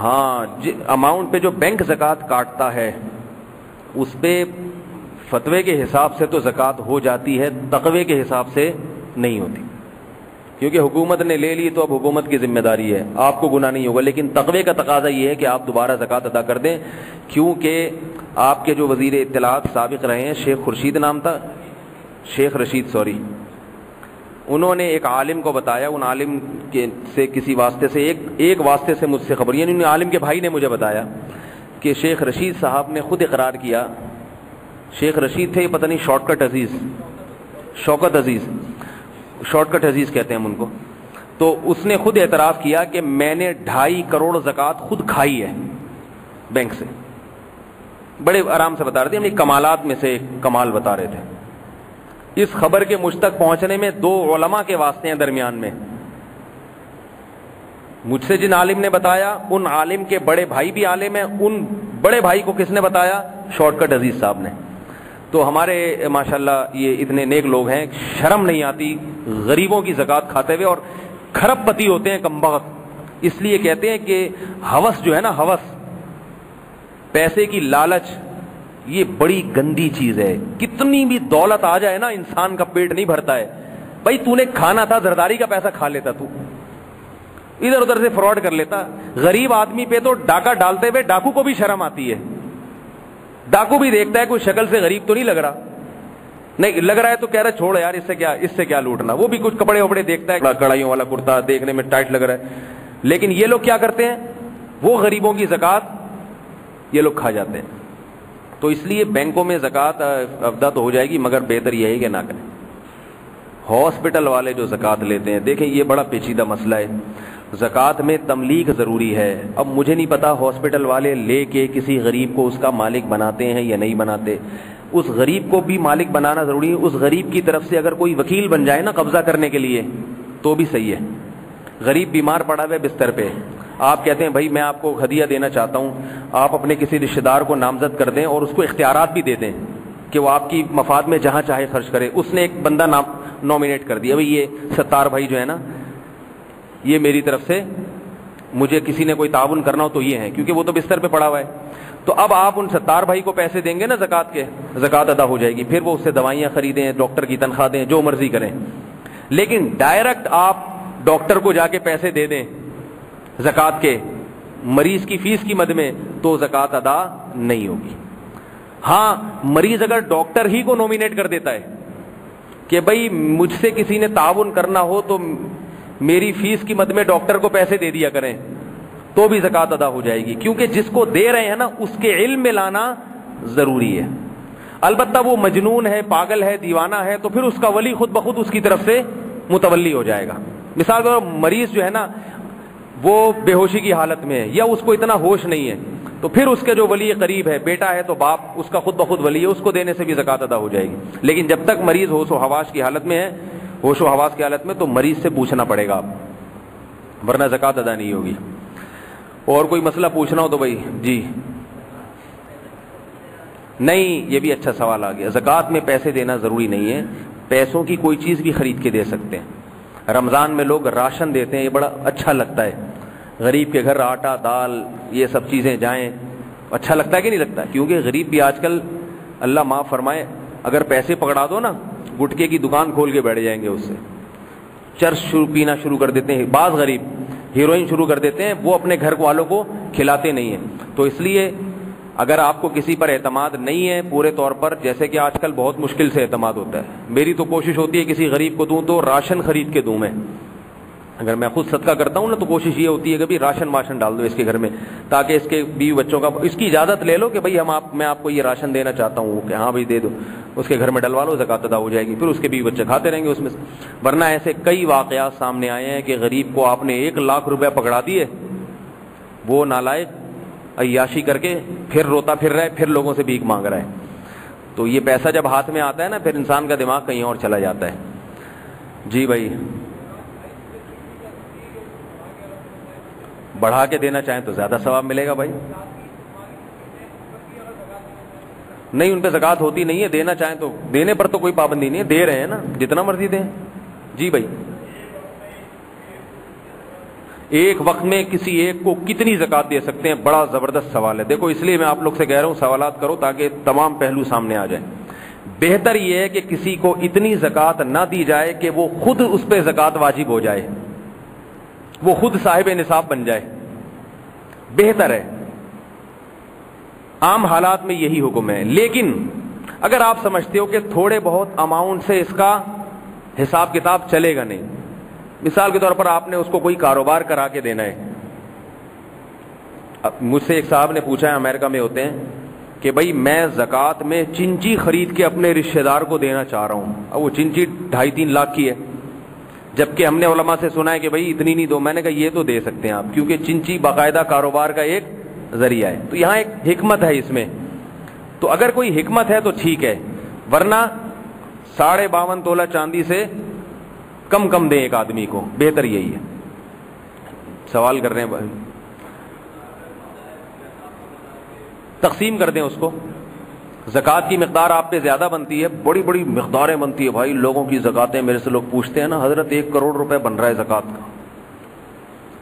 ہاں جی، اماؤنٹ پہ جو بینک زکات کاٹتا ہے، اس پہ فتوے کے حساب سے تو زکات ہو جاتی ہے تقوے کے حساب سے نہیں ہوتی۔ کیونکہ حکومت نے لے لی تو اب حکومت کی ذمہ داری ہے۔ آپ کو گناہ نہیں ہوگا، لیکن تقوے کا تقاضا یہ ہے کہ آپ دوبارہ زکوٰۃ ادا کر دیں۔ کیونکہ آپ کے جو وزیر اطلاعات سابق رہے ہیں، شیخ خورشید نام تھا، شیخ رشید، سوری۔ انہوں نے ایک عالم کو بتایا، ان عالم کے سے کسی واسطے سے ایک ایک واسطے سے مجھ سے خبر یعنی ان عالم کے بھائی نے مجھے بتایا کہ شیخ رشید صاحب نے خود اقرار کیا۔ شیخ رشید تھے پتہ نہیں شارٹ کٹ عزیز، شوکت عزیز، شارٹ کٹ عزیز کہتے ہیں ہم ان کو۔ تو اس نے خود اعتراف کیا کہ میں نے ڈھائی کروڑ زکوٰۃ خود کھائی ہے بینک سے۔ بڑے آرام سے بتا رہے تھے ہم کمالات میں سے کمال بتا رہے تھے۔ اس خبر کے مجھ تک پہنچنے میں دو علماء کے واسطے ہیں درمیان میں۔ مجھ سے جن عالم نے بتایا، ان عالم کے بڑے بھائی بھی عالم ہیں، ان بڑے بھائی کو کس نے بتایا؟ شارٹ کٹ عزیز صاحب نے۔ تو ہمارے ماشاء اللہ یہ اتنے نیک لوگ ہیں، شرم نہیں آتی، غریبوں کی زکات کھاتے ہوئے اور کھرب پتی ہوتے ہیں کم بخت۔ اس لیے کہتے ہیں کہ ہوس جو ہے نا ہوس پیسے کی لالچ یہ بڑی گندی چیز ہے۔ کتنی بھی دولت آ جائے نا، انسان کا پیٹ نہیں بھرتا ہے۔ بھائی، تو نے کھانا تھا، زرداری کا پیسہ کھا لیتا تو۔ ادھر ادھر سے فراڈ کر لیتا۔ غریب آدمی پہ تو ڈاکہ ڈالتے ہوئے ڈاکو کو بھی شرم آتی ہے۔ ڈاکو بھی دیکھتا ہے، کوئی شکل سے غریب تو نہیں لگ رہا۔ نہیں، لگ رہا ہے تو کہہ رہا چھوڑ یار، اس سے کیا، اس سے کیا لوٹنا۔ وہ بھی کچھ کپڑے وپڑے دیکھتا ہے کڑھائیوں والا کرتا، دیکھنے میں ٹائٹ لگ رہا ہے۔ لیکن یہ لوگ کیا کرتے ہیں؟ وہ غریبوں کی زکات یہ لوگ کھا جاتے ہیں۔ تو اس لیے بینکوں میں زکات افدا تو ہو جائے گی، مگر بہتر یہی کہ نہ کریں۔ ہاسپٹل والے جو زکات لیتے ہیں، دیکھیں یہ بڑا پیچیدہ مسئلہ ہے۔ زکوٰۃ میں تملیغ ضروری ہے۔ اب مجھے نہیں پتا ہاسپٹل والے لے کے کسی غریب کو اس کا مالک بناتے ہیں یا نہیں بناتے۔ اس غریب کو بھی مالک بنانا ضروری ہے۔ اس غریب کی طرف سے اگر کوئی وکیل بن جائے نا قبضہ کرنے کے لیے، تو بھی صحیح ہے۔ غریب بیمار پڑا ہوا بستر پہ۔ آپ کہتے ہیں، بھائی، میں آپ کو ہدیہ دینا چاہتا ہوں. آپ اپنے کسی رشتے دار کو نامزد کر دیں اور اس کو اختیارات بھی دے دیں کہ وہ آپ کی مفاد میں جہاں چاہے خرچ کرے. اس نے ایک بندہ نام نامینیٹ کر دیا. بھائی یہ ستار بھائی جو ہے نا، یہ میری طرف سے مجھے کسی نے کوئی تعاون کرنا ہو تو یہ ہے، کیونکہ وہ تو بستر پہ پڑا ہوا ہے. تو اب آپ ان ستار بھائی کو پیسے دیں گے نا زکات کے زکات ادا ہو جائے گی. پھر وہ اس سے دوائیاں خریدیں، ڈاکٹر کی تنخواہ دیں، جو مرضی کریں. لیکن ڈائریکٹ آپ ڈاکٹر کو جا کے پیسے دے دیں. زکات کے مریض کی فیس کی مد میں تو زکات ادا نہیں ہوگی۔ ہاں مریض اگر ڈاکٹر ہی کو نومینیٹ کر دیتا ہے کہ بھائی مجھ سے کسی نے تعاون کرنا ہو تو میری فیس کی مد میں ڈاکٹر کو پیسے دے دیا کریں تو بھی زکات ادا ہو جائے گی۔ کیونکہ جس کو دے رہے ہیں نا، اس کے علم میں لانا ضروری ہے۔ البتہ وہ مجنون ہے، پاگل ہے، دیوانہ ہے، تو پھر اس کا ولی خود بخود اس کی طرف سے متولی ہو جائے گا۔ مثال طور مریض جو ہے نا وہ بے ہوشی کی حالت میں ہے، یا اس کو اتنا ہوش نہیں ہے، تو پھر اس کے جو ولی قریب ہے، بیٹا ہے تو باپ، اس کا خود بخود ولی ہے، اس کو دینے سے بھی زکات ادا ہو جائے گی۔ لیکن جب تک مریض ہوش و حواش کی حالت میں ہے، ہوش و حواس کی حالت میں، تو مریض سے پوچھنا پڑے گا آپ۔ ورنہ زکات ادا نہیں ہوگی۔ اور کوئی مسئلہ پوچھنا ہو تو بھائی جی۔ نہیں، یہ بھی اچھا سوال آ گیا۔ زکات میں پیسے دینا ضروری نہیں ہے۔ پیسوں کی کوئی چیز بھی خرید کے دے سکتے ہیں۔ رمضان میں لوگ راشن دیتے ہیں، یہ بڑا اچھا لگتا ہے۔ غریب کے گھر آٹا، دال، یہ سب چیزیں جائیں اچھا لگتا ہے کہ نہیں لگتا؟ کیونکہ غریب بھی آج کل اللہ معاف فرمائے، اگر پیسے پکڑا دو نا، گٹکے کی دکان کھول کے بیٹھ جائیں گے اس سے۔ چرچ شروع، پینا شروع کر دیتے ہیں۔ بعض غریب ہیروئن شروع کر دیتے ہیں، وہ اپنے گھر والوں کو کھلاتے نہیں ہیں۔ تو اس لیے اگر آپ کو کسی پر اعتماد نہیں ہے پورے طور پر، جیسے کہ آج کل بہت مشکل سے اعتماد ہوتا ہے۔ میری تو کوشش ہوتی ہے کسی غریب کو دوں تو راشن خرید کے دوں میں۔ اگر میں خود صدقہ کرتا ہوں نا تو کوشش یہ ہوتی ہے کہ بھائی راشن واشن ڈال دو اس کے گھر میں، تاکہ اس کے بیوی بچوں کا اس کی اجازت لے لو کہ بھائی ہم آپ، میں آپ کو یہ راشن دینا چاہتا ہوں کہ ہاں بھائی دے دو۔ اس کے گھر میں ڈلوا لو، زکات ادا ہو جائے گی، پھر اس کے بیوی بچے کھاتے رہیں گے اس میں ورنہ ایسے کئی واقعات سامنے آئے ہیں کہ غریب کو آپ نے ایک لاکھ روپے پکڑا دیے، وہ نالائق عیاشی کر کے پھر روتا پھر رہا ہے، پھر لوگوں سے بھیک مانگ رہا ہے۔ تو یہ پیسہ جب ہاتھ میں آتا ہے نا، پھر انسان کا دماغ کہیں اور چلا جاتا ہے۔ جی بھائی، بڑھا کے دینا چاہیں تو زیادہ ثواب ملے گا بھائی۔ نہیں، ان پہ زکات ہوتی نہیں ہے، دینا چاہیں تو، دینے پر تو کوئی پابندی نہیں ہے، دے رہے ہیں نا، جتنا مرضی دیں۔ جی بھائی۔ ایک وقت میں کسی ایک کو کتنی زکات دے سکتے ہیں؟ بڑا زبردست سوال ہے۔ دیکھو، اس لیے میں آپ لوگ سے کہہ رہا ہوں، سوالات کرو تاکہ تمام پہلو سامنے آ جائیں۔ بہتر یہ ہے کہ کسی کو اتنی زکات نہ دی جائے کہ وہ خود اس پہ زکات واجب ہو جائے۔ وہ خود صاحب نصاب بن جائے۔ بہتر ہے۔ عام حالات میں یہی حکم ہے۔ لیکن اگر آپ سمجھتے ہو کہ تھوڑے بہت اماؤنٹ سے اس کا حساب کتاب چلے گا نہیں مثال کے طور پر آپ نے اس کو کوئی کاروبار کرا کے دینا ہے۔ مجھ سے ایک صاحب نے پوچھا ہے، امریکہ میں ہوتے ہیں، کہ بھائی میں زکات میں چنچی خرید کے اپنے رشتے دار کو دینا چاہ رہا ہوں۔ اب وہ چنچی ڈھائی تین لاکھ کی ہے۔ جبکہ ہم نے علماء سے سنا ہے کہ بھائی اتنی نہیں دو، میں نے کہا یہ تو دے سکتے ہیں آپ، کیونکہ چنچی باقاعدہ کاروبار کا ایک ذریعہ ہے۔ تو یہاں ایک حکمت ہے اس میں۔ تو اگر کوئی حکمت ہے تو ٹھیک ہے، ورنہ ساڑھے باون تولہ چاندی سے کم کم دیں ایک آدمی کو، بہتر یہی ہے۔ سوال کر رہے ہیں تقسیم کر دیں اس کو۔ زکوٰۃ کی مقدار آپ پہ زیادہ بنتی ہے، بڑی بڑی مقداریں بنتی ہے بھائی۔ لوگوں کی زکاتیں میرے سے لوگ پوچھتے ہیں نا، حضرت ایک کروڑ روپے بن رہا ہے زکات کا۔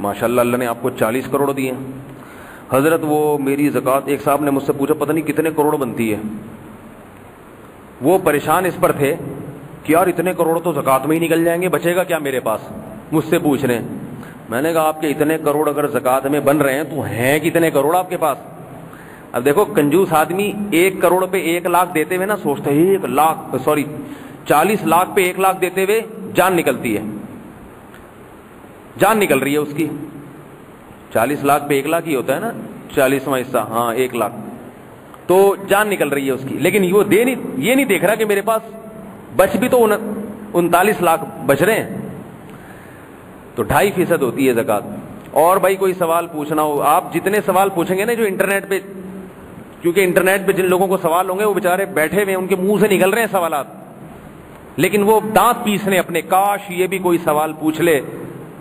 ماشاء اللہ اللہ نے آپ کو چالیس کروڑ دیے۔ حضرت وہ میری زکات ایک صاحب نے مجھ سے پوچھا، پتہ نہیں کتنے کروڑ بنتی ہے۔ وہ پریشان اس پر تھے۔ کہ یار اتنے کروڑ تو زکات میں ہی نکل جائیں گے، بچے گا کیا میرے پاس؟ مجھ سے پوچھ رہے ہیں میں نے کہا، آپ کے اتنے کروڑ اگر زکات میں بن رہے ہیں تو ہیں کتنے کروڑ آپ کے پاس؟ اب دیکھو، کنجوس آدمی ایک کروڑ پہ ایک لاکھ دیتے ہوئے نا سوچتے ایک لاکھ، سوری، چالیس لاکھ پہ ایک لاکھ دیتے ہوئے جان نکلتی ہے۔ جان نکل رہی ہے اس کی۔ چالیس لاکھ پہ ایک لاکھ ہی ہوتا ہے نا، چالیسواں حصہ ہاں ایک لاکھ۔ تو جان نکل رہی ہے اس کی۔ لیکن وہ دے نہیں، یہ نہیں دیکھ رہا کہ میرے پاس بچ بھی تو انتالیس لاکھ بچ رہے ہیں۔ تو ڈھائی فیصد ہوتی ہے زکات اور بھائی کوئی سوال پوچھنا ہو، آپ جتنے سوال پوچھیں گے نا جو انٹرنیٹ پہ کیونکہ انٹرنیٹ پہ جن لوگوں کو سوال ہوں گے، وہ بےچارے بیٹھے ہوئے ان کے منہ سے نکل رہے ہیں سوالات۔ لیکن وہ دانت پیسنے اپنے، کاش یہ بھی کوئی سوال پوچھ لے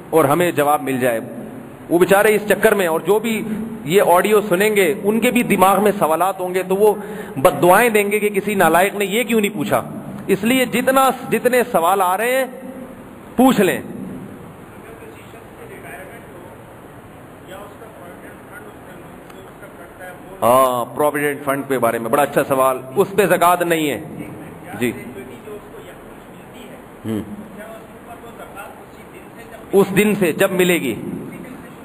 اور ہمیں جواب مل جائے۔ وہ بےچارے اس چکر میں، اور جو بھی یہ آڈیو سنیں گے، ان کے بھی دماغ میں سوالات ہوں گے، تو وہ بد دعائیں دیں گے کہ کسی نالائق نے یہ کیوں نہیں پوچھا؟ اس لیے جتنا جتنے سوال آ رہے ہیں، پوچھ لیں۔ ہاں پروویڈنٹ فنڈ کے بارے میں بڑا اچھا سوال۔ اس پہ زکات نہیں ہے۔ جی۔ اس دن سے جب ملے گی۔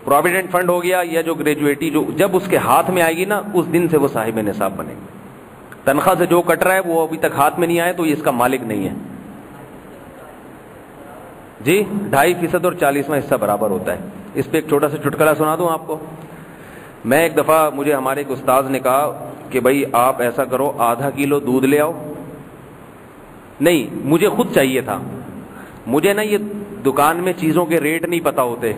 پروویڈنٹ فنڈ ہو گیا یا جو گریجویٹی جو جب اس کے ہاتھ میں آئے گی نا، اس دن سے وہ صاحب نصاب بنے گی۔ تنخواہ سے جو کٹ رہا ہے وہ ابھی تک ہاتھ میں نہیں آئے تو یہ اس کا مالک نہیں ہے۔ جی ڈھائی فیصد اور چالیسواں حصہ برابر ہوتا ہے۔ اس پہ ایک چھوٹا سا چٹکلا سنا دوں آپ کو۔ میں ایک دفعہ مجھے ہمارے ایک استاذ نے کہا کہ بھائی، آپ ایسا کرو، آدھا کلو دودھ لے آؤ۔ نہیں، مجھے خود چاہیے تھا۔ مجھے نا یہ دکان میں چیزوں کے ریٹ نہیں پتا ہوتے۔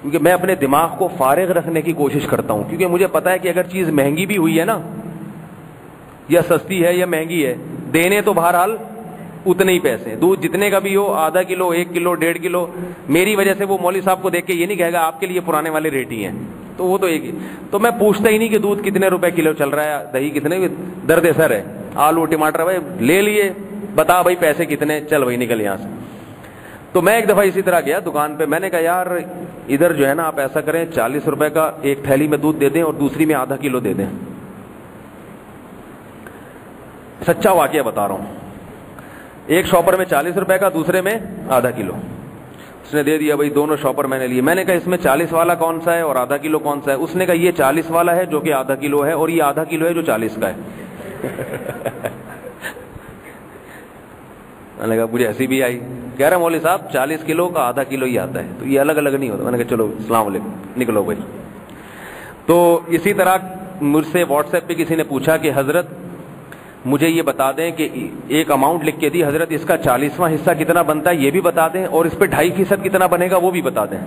کیونکہ میں اپنے دماغ کو فارغ رکھنے کی کوشش کرتا ہوں۔ کیونکہ مجھے پتا ہے کہ اگر چیز مہنگی بھی ہوئی ہے نا یا سستی ہے یا مہنگی ہے، دینے تو بہرحال اتنے ہی پیسے دودھ جتنے کا بھی ہو، آدھا کلو، ایک کلو، ڈیڑھ کلو، میری وجہ سے وہ مولوی صاحب کو دیکھ کے یہ نہیں کہے گا آپ کے لیے پرانے والے ریٹ ہی ہیں۔ تو وہ تو ایک ہی۔ تو میں پوچھتا ہی نہیں کہ دودھ کتنے روپے کلو چل رہا ہے، دہی کتنے درد سر ہے۔ آلو، ٹماٹر، بھائی، لے لیے۔ بتا بھائی پیسے کتنے، چل بھائی، نکل یہاں سے۔ تو میں ایک دفعہ اسی طرح گیا دکان پہ، میں نے کہا، یار، ادھر جو ہے نا، آپ ایسا کریں، چالیس روپے کا ایک تھیلی میں دودھ دے دیں اور دوسری میں آدھا کلو دے دیں۔ سچا واقعہ بتا رہا ہوں۔ ایک شاپر میں چالیس روپے کا، دوسرے میں آدھا کلو۔ اس نے دے دیا، بھائی دونوں شاپر میں نے لیے۔ میں نے کہا، اس میں چالیس والا کون سا ہے اور آدھا کلو کون سا ہے؟ اس نے کہا، یہ چالیس والا ہے جو کہ آدھا کلو ہے اور یہ آدھا کلو ہے جو چالیس کا ہے۔ میں نے کہا، مجھے ہنسی بھی آئی۔ کہہ رہا، مولوی صاحب، چالیس کلو کا آدھا کلو ہی آتا ہے۔ تو یہ الگ الگ نہیں ہوتا۔ میں نے کہا، چلو، السلام علیکم، نکلو بھائی۔ تو اسی طرح مجھ سے واٹس ایپ پہ کسی نے پوچھا کہ حضرت مجھے یہ بتا دیں کہ ایک اماؤنٹ لکھ کے دی، حضرت، اس کا چالیسواں حصہ کتنا بنتا ہے یہ بھی بتا دیں اور اس پہ ڈھائی فیصد کتنا بنے گا وہ بھی بتا دیں۔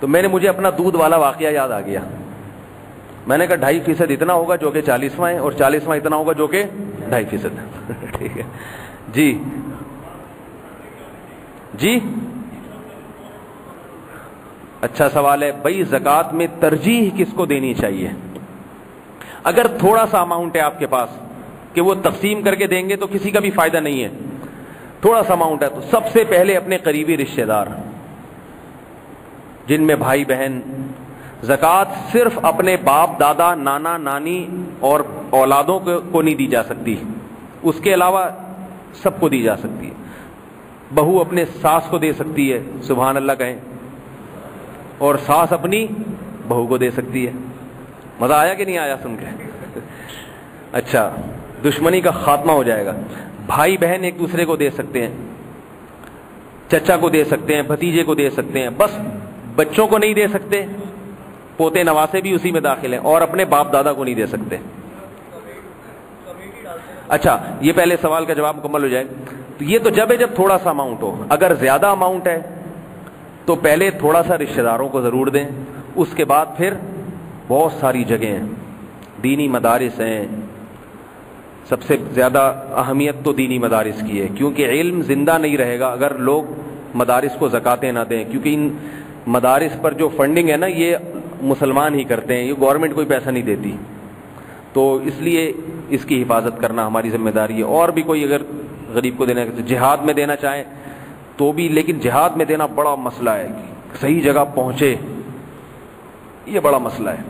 تو میں نے مجھے اپنا دودھ والا واقعہ یاد آ گیا۔ میں نے کہا ڈھائی فیصد اتنا ہوگا جو کہ چالیسواں ہے اور چالیسواں اتنا ہوگا جو کہ ڈھائی فیصد [laughs] ٹھیک ہے۔ جی۔ جی۔ اچھا سوال ہے، بھائی زکات میں ترجیح کس کو دینی چاہیے؟ اگر تھوڑا سا اماؤنٹ ہے آپ کے پاس۔ کہ وہ تقسیم کر کے دیں گے تو کسی کا بھی فائدہ نہیں ہے۔ تھوڑا سا اماؤنٹ ہے تو سب سے پہلے اپنے قریبی رشتے دار، جن میں بھائی بہن، زکوٰۃ صرف اپنے باپ، دادا، نانا، نانی اور اولادوں کو نہیں دی جا سکتی۔ اس کے علاوہ سب کو دی جا سکتی ہے۔ بہو اپنے ساس کو دے سکتی ہے، سبحان اللہ کہیں۔ اور ساس اپنی بہو کو دے سکتی ہے۔ مزہ آیا کہ نہیں آیا سن کے؟ [laughs] اچھا۔ دشمنی کا خاتمہ ہو جائے گا۔ بھائی بہن ایک دوسرے کو دے سکتے ہیں، چچا کو دے سکتے ہیں، بھتیجے کو دے سکتے ہیں، بس بچوں کو نہیں دے سکتے، پوتے نواسے بھی اسی میں داخل ہیں اور اپنے باپ دادا کو نہیں دے سکتے۔ اچھا یہ پہلے سوال کا جواب مکمل ہو جائے۔ تو یہ تو جب ہے جب تھوڑا سا اماؤنٹ ہو۔ اگر زیادہ اماؤنٹ ہے، تو پہلے تھوڑا سا رشتے داروں کو ضرور دیں۔ اس کے بعد پھر بہت ساری جگہیں ہیں۔ دینی مدارس ہیں سب سے زیادہ اہمیت تو دینی مدارس کی ہے۔ کیونکہ علم زندہ نہیں رہے گا اگر لوگ مدارس کو زکاتے نہ دیں۔ کیونکہ ان مدارس پر جو فنڈنگ ہے نا، یہ مسلمان ہی کرتے ہیں۔ یہ گورنمنٹ کوئی پیسہ نہیں دیتی۔ تو اس لیے اس کی حفاظت کرنا ہماری ذمہ داری ہے۔ اور بھی کوئی اگر غریب کو دینا جہاد میں دینا چاہیں تو بھی، لیکن جہاد میں دینا بڑا مسئلہ ہے صحیح جگہ پہنچے۔ یہ بڑا مسئلہ ہے۔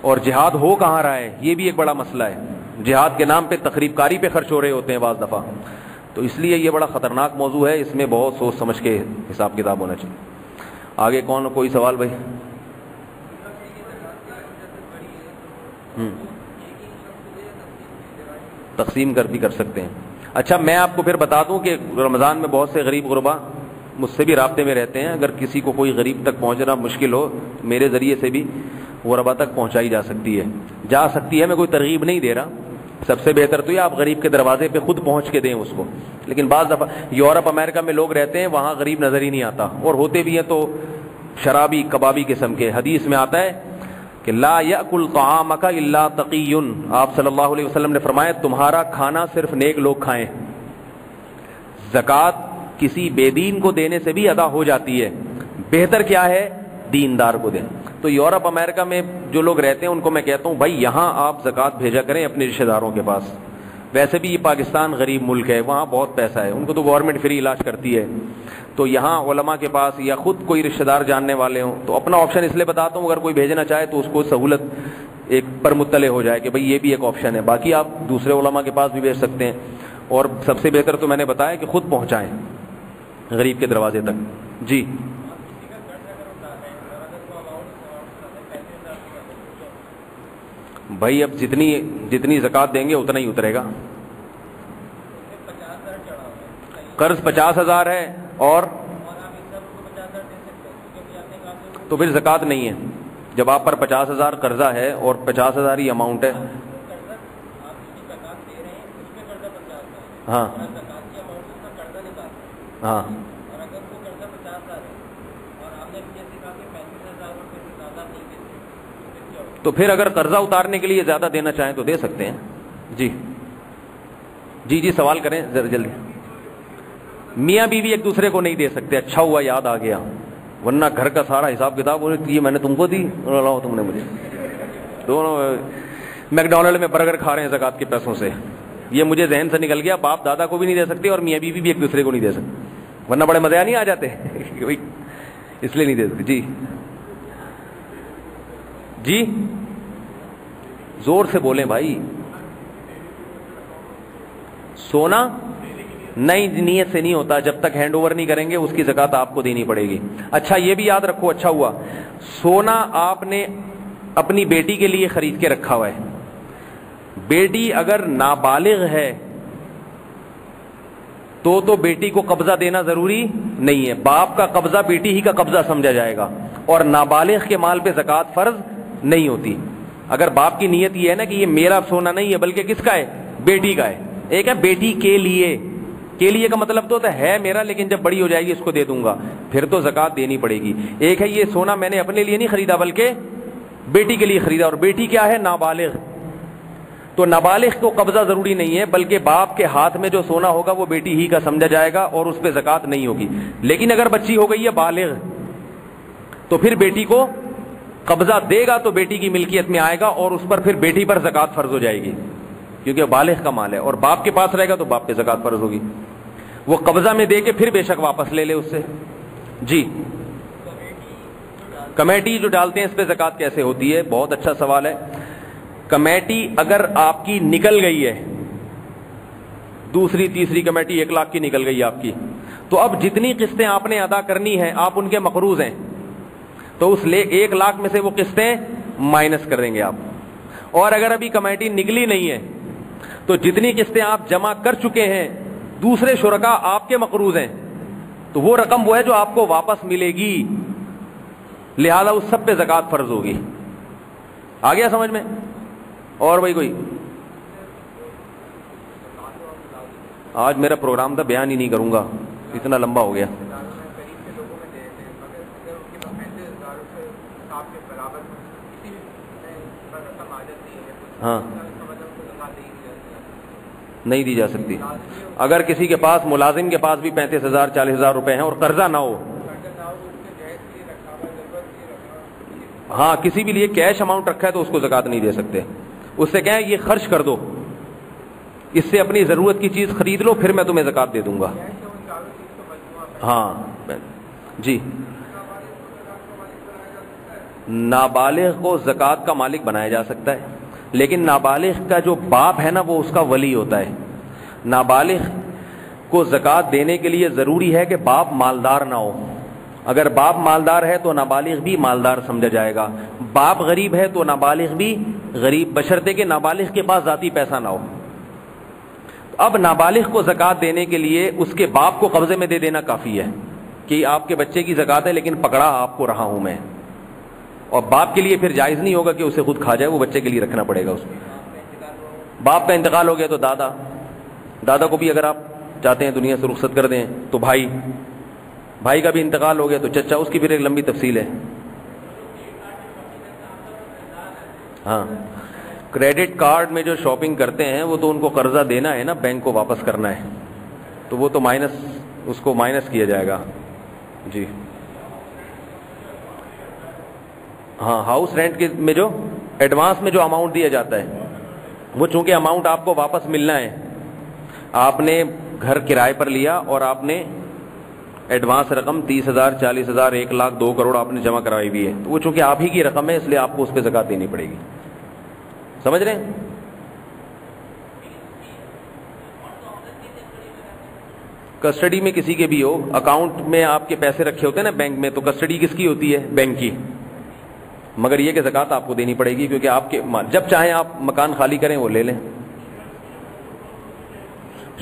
اور جہاد ہو کہاں رہا ہے، یہ بھی ایک بڑا مسئلہ ہے۔ جہاد کے نام پہ تقریب کاری پہ خرچ ہو رہے ہوتے ہیں بعض دفعہ۔ تو اس لیے یہ بڑا خطرناک موضوع ہے، اس میں بہت سوچ سمجھ کے حساب کتاب ہونا چاہیے۔ آگے کون کوئی سوال بھائی؟ تقسیم کر بھی کر سکتے ہیں۔ اچھا میں آپ کو پھر بتا دوں کہ رمضان میں بہت سے غریب غربا مجھ سے بھی رابطے میں رہتے ہیں۔ اگر کسی کو کوئی غریب تک پہنچنا مشکل ہو، میرے ذریعے سے بھی غربا تک پہنچائی جا سکتی ہے۔ جا سکتی ہے، میں کوئی ترغیب نہیں دے رہا۔ سب سے بہتر تو یہ آپ غریب کے دروازے پہ خود پہنچ کے دیں اس کو۔ لیکن بعض دفعہ یورپ، امریکہ میں لوگ رہتے ہیں، وہاں غریب نظر ہی نہیں آتا۔ اور ہوتے بھی ہیں تو شرابی، کبابی قسم کے۔ حدیث میں آتا ہے کہ لا یاکل طعامک الا تقی آپ صلی اللہ علیہ وسلم نے فرمایا، تمہارا کھانا صرف نیک لوگ کھائیں۔ زکات کسی بے دین کو دینے سے بھی ادا ہو جاتی ہے۔ بہتر کیا ہے؟ دیندار کو دیں۔ تو یورپ، امریکہ میں جو لوگ رہتے ہیں، ان کو میں کہتا ہوں، بھائی، یہاں آپ زکات بھیجا کریں اپنے رشتے داروں کے پاس۔ ویسے بھی یہ پاکستان غریب ملک ہے، وہاں بہت پیسہ ہے۔ ان کو تو گورنمنٹ فری علاج کرتی ہے۔ تو یہاں علماء کے پاس یا خود کوئی رشتے دار جاننے والے ہوں، تو اپنا آپشن اس لیے بتاتا ہوں، اگر کوئی بھیجنا چاہے تو اس کو سہولت ایک پر مطلع ہو جائے کہ بھائی، یہ بھی ایک آپشن ہے۔ باقی آپ دوسرے علماء کے پاس بھی بھیج سکتے ہیں۔ اور سب سے بہتر تو میں نے بتایا کہ خود پہنچائیں غریب کے دروازے تک۔ جی۔ بھائی اب جتنی جتنی زکات دیں گے اتنا ہی اترے گا۔ قرض پچاس ہزار ہے اور تو پھر زکات نہیں ہے۔ جب آپ پر پچاس ہزار قرضہ ہے اور پچاس ہزار ہی اماؤنٹ ہے۔ ہاں۔ ہاں۔ تو پھر اگر قرضہ اتارنے کے لیے زیادہ دینا چاہیں تو دے سکتے ہیں۔ جی۔ جی جی سوال کریں ذرا جلدی۔ میاں بیوی ایک دوسرے کو نہیں دے سکتے۔ اچھا ہوا، یاد آ گیا۔ ورنہ گھر کا سارا حساب کتاب یہ میں نے تم کو دی تم نے مجھے۔ دونوں، میکڈونلڈ میں برگر کھا رہے ہیں زکات کے پیسوں سے۔ یہ مجھے ذہن سے نکل گیا، باپ دادا کو بھی نہیں دے سکتے اور میاں بیوی بھی ایک دوسرے کو نہیں دے سکتے۔ ورنہ بڑے مزے نہیں آ جاتے۔ [laughs] اس لیے نہیں دے سکتے۔ جی۔ جی؟ زور سے بولیں بھائی۔ سونا؟ نئی نیت سے نہیں ہوتا۔ جب تک ہینڈ اوور نہیں کریں گے، اس کی زکات آپ کو دینی پڑے گی۔ اچھا یہ بھی یاد رکھو اچھا ہوا۔ سونا آپ نے اپنی بیٹی کے لیے خرید کے رکھا ہوا ہے۔ بیٹی اگر نابالغ ہے، تو تو بیٹی کو قبضہ دینا ضروری نہیں ہے۔ باپ کا قبضہ بیٹی ہی کا قبضہ سمجھا جائے گا۔ اور نابالغ کے مال پہ زکات فرض نہیں ہوتی۔ اگر باپ کی نیت یہ ہے نا کہ یہ میرا سونا نہیں ہے بلکہ کس کا ہے؟ بیٹی کا ہے۔ ایک ہے بیٹی کے لیے۔ کے لیے کا مطلب تو ہے میرا، لیکن جب بڑی ہو جائے گی اس کو دے دوں گا۔ پھر تو زکات دینی پڑے گی۔ ایک ہے یہ سونا میں نے اپنے لیے نہیں خریدا، بلکہ بیٹی کے لیے خریدا۔ اور بیٹی کیا ہے؟ نابالغ۔ تو نابالغ کو قبضہ ضروری نہیں ہے، بلکہ باپ کے ہاتھ میں جو سونا ہوگا وہ بیٹی ہی کا سمجھا جائے گا اور اس پہ زکات نہیں ہوگی۔ لیکن اگر بچی ہو گئی ہے بالغ، تو پھر بیٹی کو قبضہ دے گا تو بیٹی کی ملکیت میں آئے گا اور اس پر پھر بیٹی پر زکات فرض ہو جائے گی۔ کیونکہ بالغ کا مال ہے اور باپ کے پاس رہے گا تو باپ پہ زکات فرض ہوگی۔ وہ قبضہ میں دے کے پھر بے شک واپس لے لے اس سے۔ جی۔ کمیٹی جو ڈالتے ہیں اس پہ زکات کیسے ہوتی ہے؟ بہت اچھا سوال ہے۔ کمیٹی اگر آپ کی نکل گئی ہے، دوسری، تیسری کمیٹی ایک لاکھ کی نکل گئی آپ کی، تو اب جتنی قسطیں آپ نے ادا کرنی ہیں، آپ ان کے مقروض ہیں۔ تو اس لے ایک لاکھ میں سے وہ قسطیں مائنس کر دیں گے آپ۔ اور اگر ابھی کمیٹی نکلی نہیں ہے، تو جتنی قسطیں آپ جمع کر چکے ہیں، دوسرے شرکا آپ کے مقروض ہیں۔ تو وہ رقم وہ ہے جو آپ کو واپس ملے گی۔ لہذا اس سب پہ زکات فرض ہوگی۔ آ گیا سمجھ میں؟ اور بھائی کوئی؟ آج میرا پروگرام تھا، بیان ہی نہیں کروں گا۔ اتنا لمبا ہو گیا۔ ہاں۔ نہیں دی جا سکتی۔ اگر کسی کے پاس ملازم کے پاس بھی پینتیس ہزار، چالیس ہزار روپے ہیں اور قرضہ نہ ہو۔ ہاں کسی بھی لیے کیش اماؤنٹ رکھا ہے تو اس کو زکات نہیں دے سکتے۔ اس سے کہیں یہ خرچ کر دو۔ اس سے اپنی ضرورت کی چیز خرید لو، پھر میں تمہیں زکات دے دوں گا۔ ہاں۔ جی۔ نابالغ کو زکات کا مالک بنایا جا سکتا ہے۔ لیکن نابالغ کا جو باپ ہے نا وہ اس کا ولی ہوتا ہے۔ نابالغ کو زکات دینے کے لیے ضروری ہے کہ باپ مالدار نہ ہو۔ اگر باپ مالدار ہے تو نابالغ بھی مالدار سمجھا جائے گا۔ باپ غریب ہے تو نابالغ بھی غریب۔ بشرتے کہ نابالغ کے پاس ذاتی پیسہ نہ ہو۔ اب نابالغ کو زکات دینے کے لیے اس کے باپ کو قبضے میں دے دینا کافی ہے کہ آپ کے بچے کی زکات ہے لیکن پکڑا آپ کو رہا ہوں میں۔ اور باپ کے لیے پھر جائز نہیں ہوگا کہ اسے خود کھا جائے، وہ بچے کے لیے رکھنا پڑے گا اس کو۔ باپ کا انتقال ہو گیا تو دادا دادا کو بھی اگر آپ چاہتے ہیں دنیا سے رخصت کر دیں تو بھائی بھائی کا بھی انتقال ہو گیا تو چچا، اس کی پھر ایک لمبی تفصیل ہے۔ ہاں۔ کریڈٹ کارڈ میں جو شاپنگ کرتے ہیں، وہ تو ان کو قرضہ دینا ہے نا، بینک کو واپس کرنا ہے۔ تو وہ تو مائنس، اس کو مائنس کیا جائے گا۔ جی۔ ہاں ہاؤس رینٹ کے میں جو ایڈوانس میں جو اماؤنٹ دیا جاتا ہے، وہ چونکہ اماؤنٹ آپ کو واپس ملنا ہے، آپ نے گھر کرائے پر لیا اور آپ نے ایڈوانس رقم تیس ہزار، چالیس ہزار، ایک لاکھ، دو کروڑ آپ نے جمع کرائی ہوئی ہے۔ تو وہ چونکہ آپ ہی کی رقم ہے، اس لیے آپ کو اس پہ زکات دینی پڑے گی۔ سمجھ رہے ہیں؟ کسٹڈی میں کسی کے بھی ہو اکاؤنٹ میں آپ کے پیسے رکھے ہوتے ہیں نا بینک میں، تو کسٹڈی کس کی ہوتی ہے؟ بینک کی۔ مگر یہ کہ زکات آپ کو دینی پڑے گی کیونکہ آپ کے جب چاہیں آپ مکان خالی کریں وہ لے لیں۔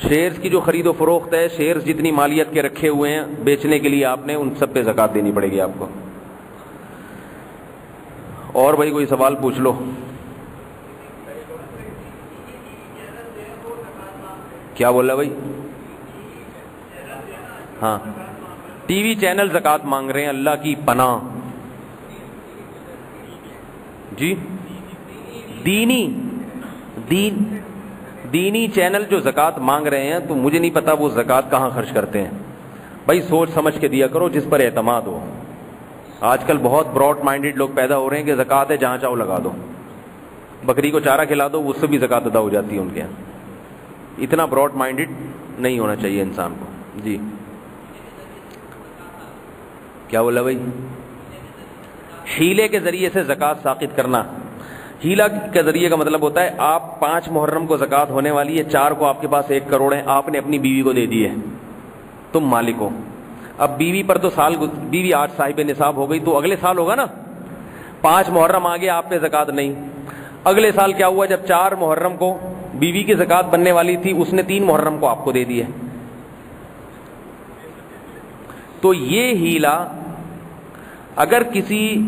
شیئرز کی جو خرید و فروخت ہے شیئرز جتنی مالیت کے رکھے ہوئے ہیں، بیچنے کے لیے آپ نے ان سب پہ زکات دینی پڑے گی آپ کو۔ اور بھائی کوئی سوال پوچھ لو۔ کیا بول رہا بھائی؟ ہاں۔ ٹی وی چینل زکات مانگ رہے ہیں، اللہ کی پناہ۔ جی؟ دینی، دین، دینی چینل جو زکات مانگ رہے ہیں، تو مجھے نہیں پتا وہ زکات کہاں خرچ کرتے ہیں۔ بھائی سوچ سمجھ کے دیا کرو، جس پر اعتماد ہو۔ آج کل بہت براڈ مائنڈیڈ لوگ پیدا ہو رہے ہیں کہ زکات ہے، جہاں چاہو لگا دو۔ بکری کو چارہ کھلا دو اس سے بھی زکات ادا ہو جاتی ہے ان کے یہاں۔ اتنا براڈ مائنڈیڈ نہیں ہونا چاہیے انسان کو۔ جی۔ کیا بولا بھائی؟ ہیلے کے ذریعے سے زکات ثابت کرنا۔ ہیلا کے ذریعے کا مطلب ہوتا ہے آپ پانچ محرم کو زکات ہونے والی ہے چار کو آپ کے پاس ایک کروڑ ہے آپ نے اپنی بیوی کو دے دی ہے۔ تم مالک ہو۔ اب بیوی پر تو سال بیوی آٹھ صاحب نصاب ہو گئی تو اگلے سال ہوگا نا۔ پانچ محرم آگے آپ پہ زکات نہیں۔ اگلے سال کیا ہوا جب چار محرم کو بیوی کی زکات بننے والی تھی، اس نے تین محرم کو آپ کو دے دی ہے۔ تو یہ ہیلا اگر کسی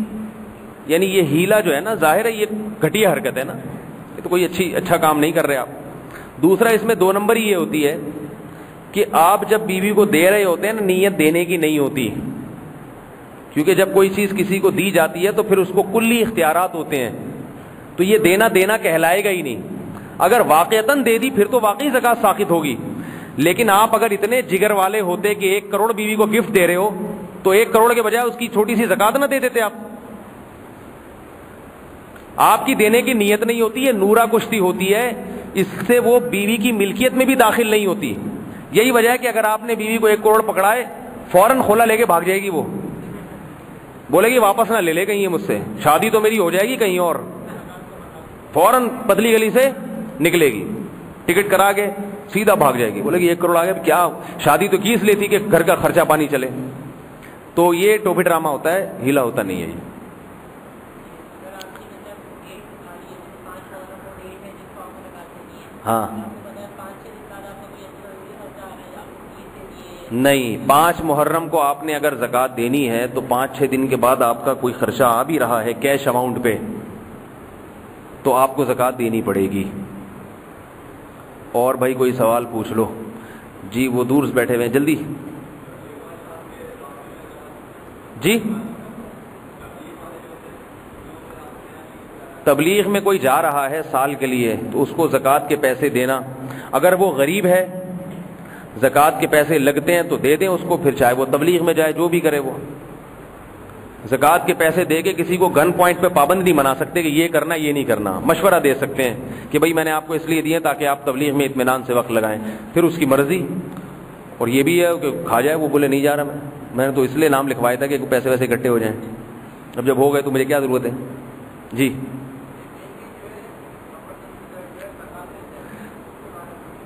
یعنی یہ ہیلا جو ہے نا، ظاہر ہے یہ گھٹیا حرکت ہے نا، یہ تو کوئی اچھی اچھا کام نہیں کر رہے آپ۔ دوسرا، اس میں دو نمبر ہی یہ ہوتی ہے کہ آپ جب بیوی کو دے رہے ہوتے ہیں نا نیت دینے کی نہیں ہوتی۔ کیونکہ جب کوئی چیز کسی کو دی جاتی ہے تو پھر اس کو کلی اختیارات ہوتے ہیں۔ تو یہ دینا دینا کہلائے گا ہی نہیں۔ اگر واقعتاً دے دی، پھر تو واقعی زکات ساخت ہوگی۔ لیکن آپ اگر اتنے جگر والے ہوتے کہ ایک کروڑ بیوی کو گفٹ دے رہے ہو تو ایک کروڑ کے بجائے اس کی چھوٹی سی زکات نہ دے دیتے آپ۔ آپ کی دینے کی نیت نہیں ہوتی ہے نورا کشتی ہوتی ہے۔ اس سے وہ بیوی کی ملکیت میں بھی داخل نہیں ہوتی۔ یہی وجہ ہے کہ اگر آپ نے بیوی کو ایک کروڑ پکڑائے، فوراً کھولا لے کے بھاگ جائے گی وہ۔ بولے گی، واپس نہ لے لے کہیں مجھ سے۔ شادی تو میری ہو جائے گی کہیں اور۔ فوراً پتلی گلی سے نکلے گی۔ ٹکٹ کرا کے سیدھا بھاگ جائے گی۔ بولے گی، ایک کروڑ آگے، کیا شادی تو کیس لیتی کہ گھر کا خرچہ پانی چلے؟ تو یہ ٹوپی ڈرامہ ہوتا ہے، ہیلا ہوتا نہیں ہے۔ یہ ہاں۔ نہیں، پانچ محرم کو آپ نے اگر زکات دینی ہے تو پانچ چھ دن کے بعد آپ کا کوئی خرچہ آ بھی رہا ہے کیش اماؤنٹ پہ، تو آپ کو زکات دینی پڑے گی۔ اور بھائی کوئی سوال پوچھ لو۔ جی وہ دور سے بیٹھے ہوئے ہیں۔ جلدی۔ جی؟ تبلیغ میں کوئی جا رہا ہے سال کے لیے تو اس کو زکوٰۃ کے پیسے دینا۔ اگر وہ غریب ہے، زکوٰۃ کے پیسے لگتے ہیں تو دے دیں اس کو، پھر چاہے وہ تبلیغ میں جائے، جو بھی کرے وہ۔ زکوٰۃ کے پیسے دے کے کسی کو گن پوائنٹ پہ پابند نہیں بنا سکتے کہ یہ کرنا، یہ نہیں کرنا۔ مشورہ دے سکتے ہیں کہ بھائی میں نے آپ کو اس لیے دیے تاکہ آپ تبلیغ میں اطمینان سے وقت لگائیں۔ پھر اس کی مرضی، اور یہ بھی ہے کہ کھا جائے، وہ بولے نہیں جا رہا میں۔ میں نے تو اس لیے نام لکھوایا تھا کہ پیسے ویسے اکٹھے ہو جائیں۔ اب جب ہو گئے تو مجھے کیا ضرورت ہے؟ جی۔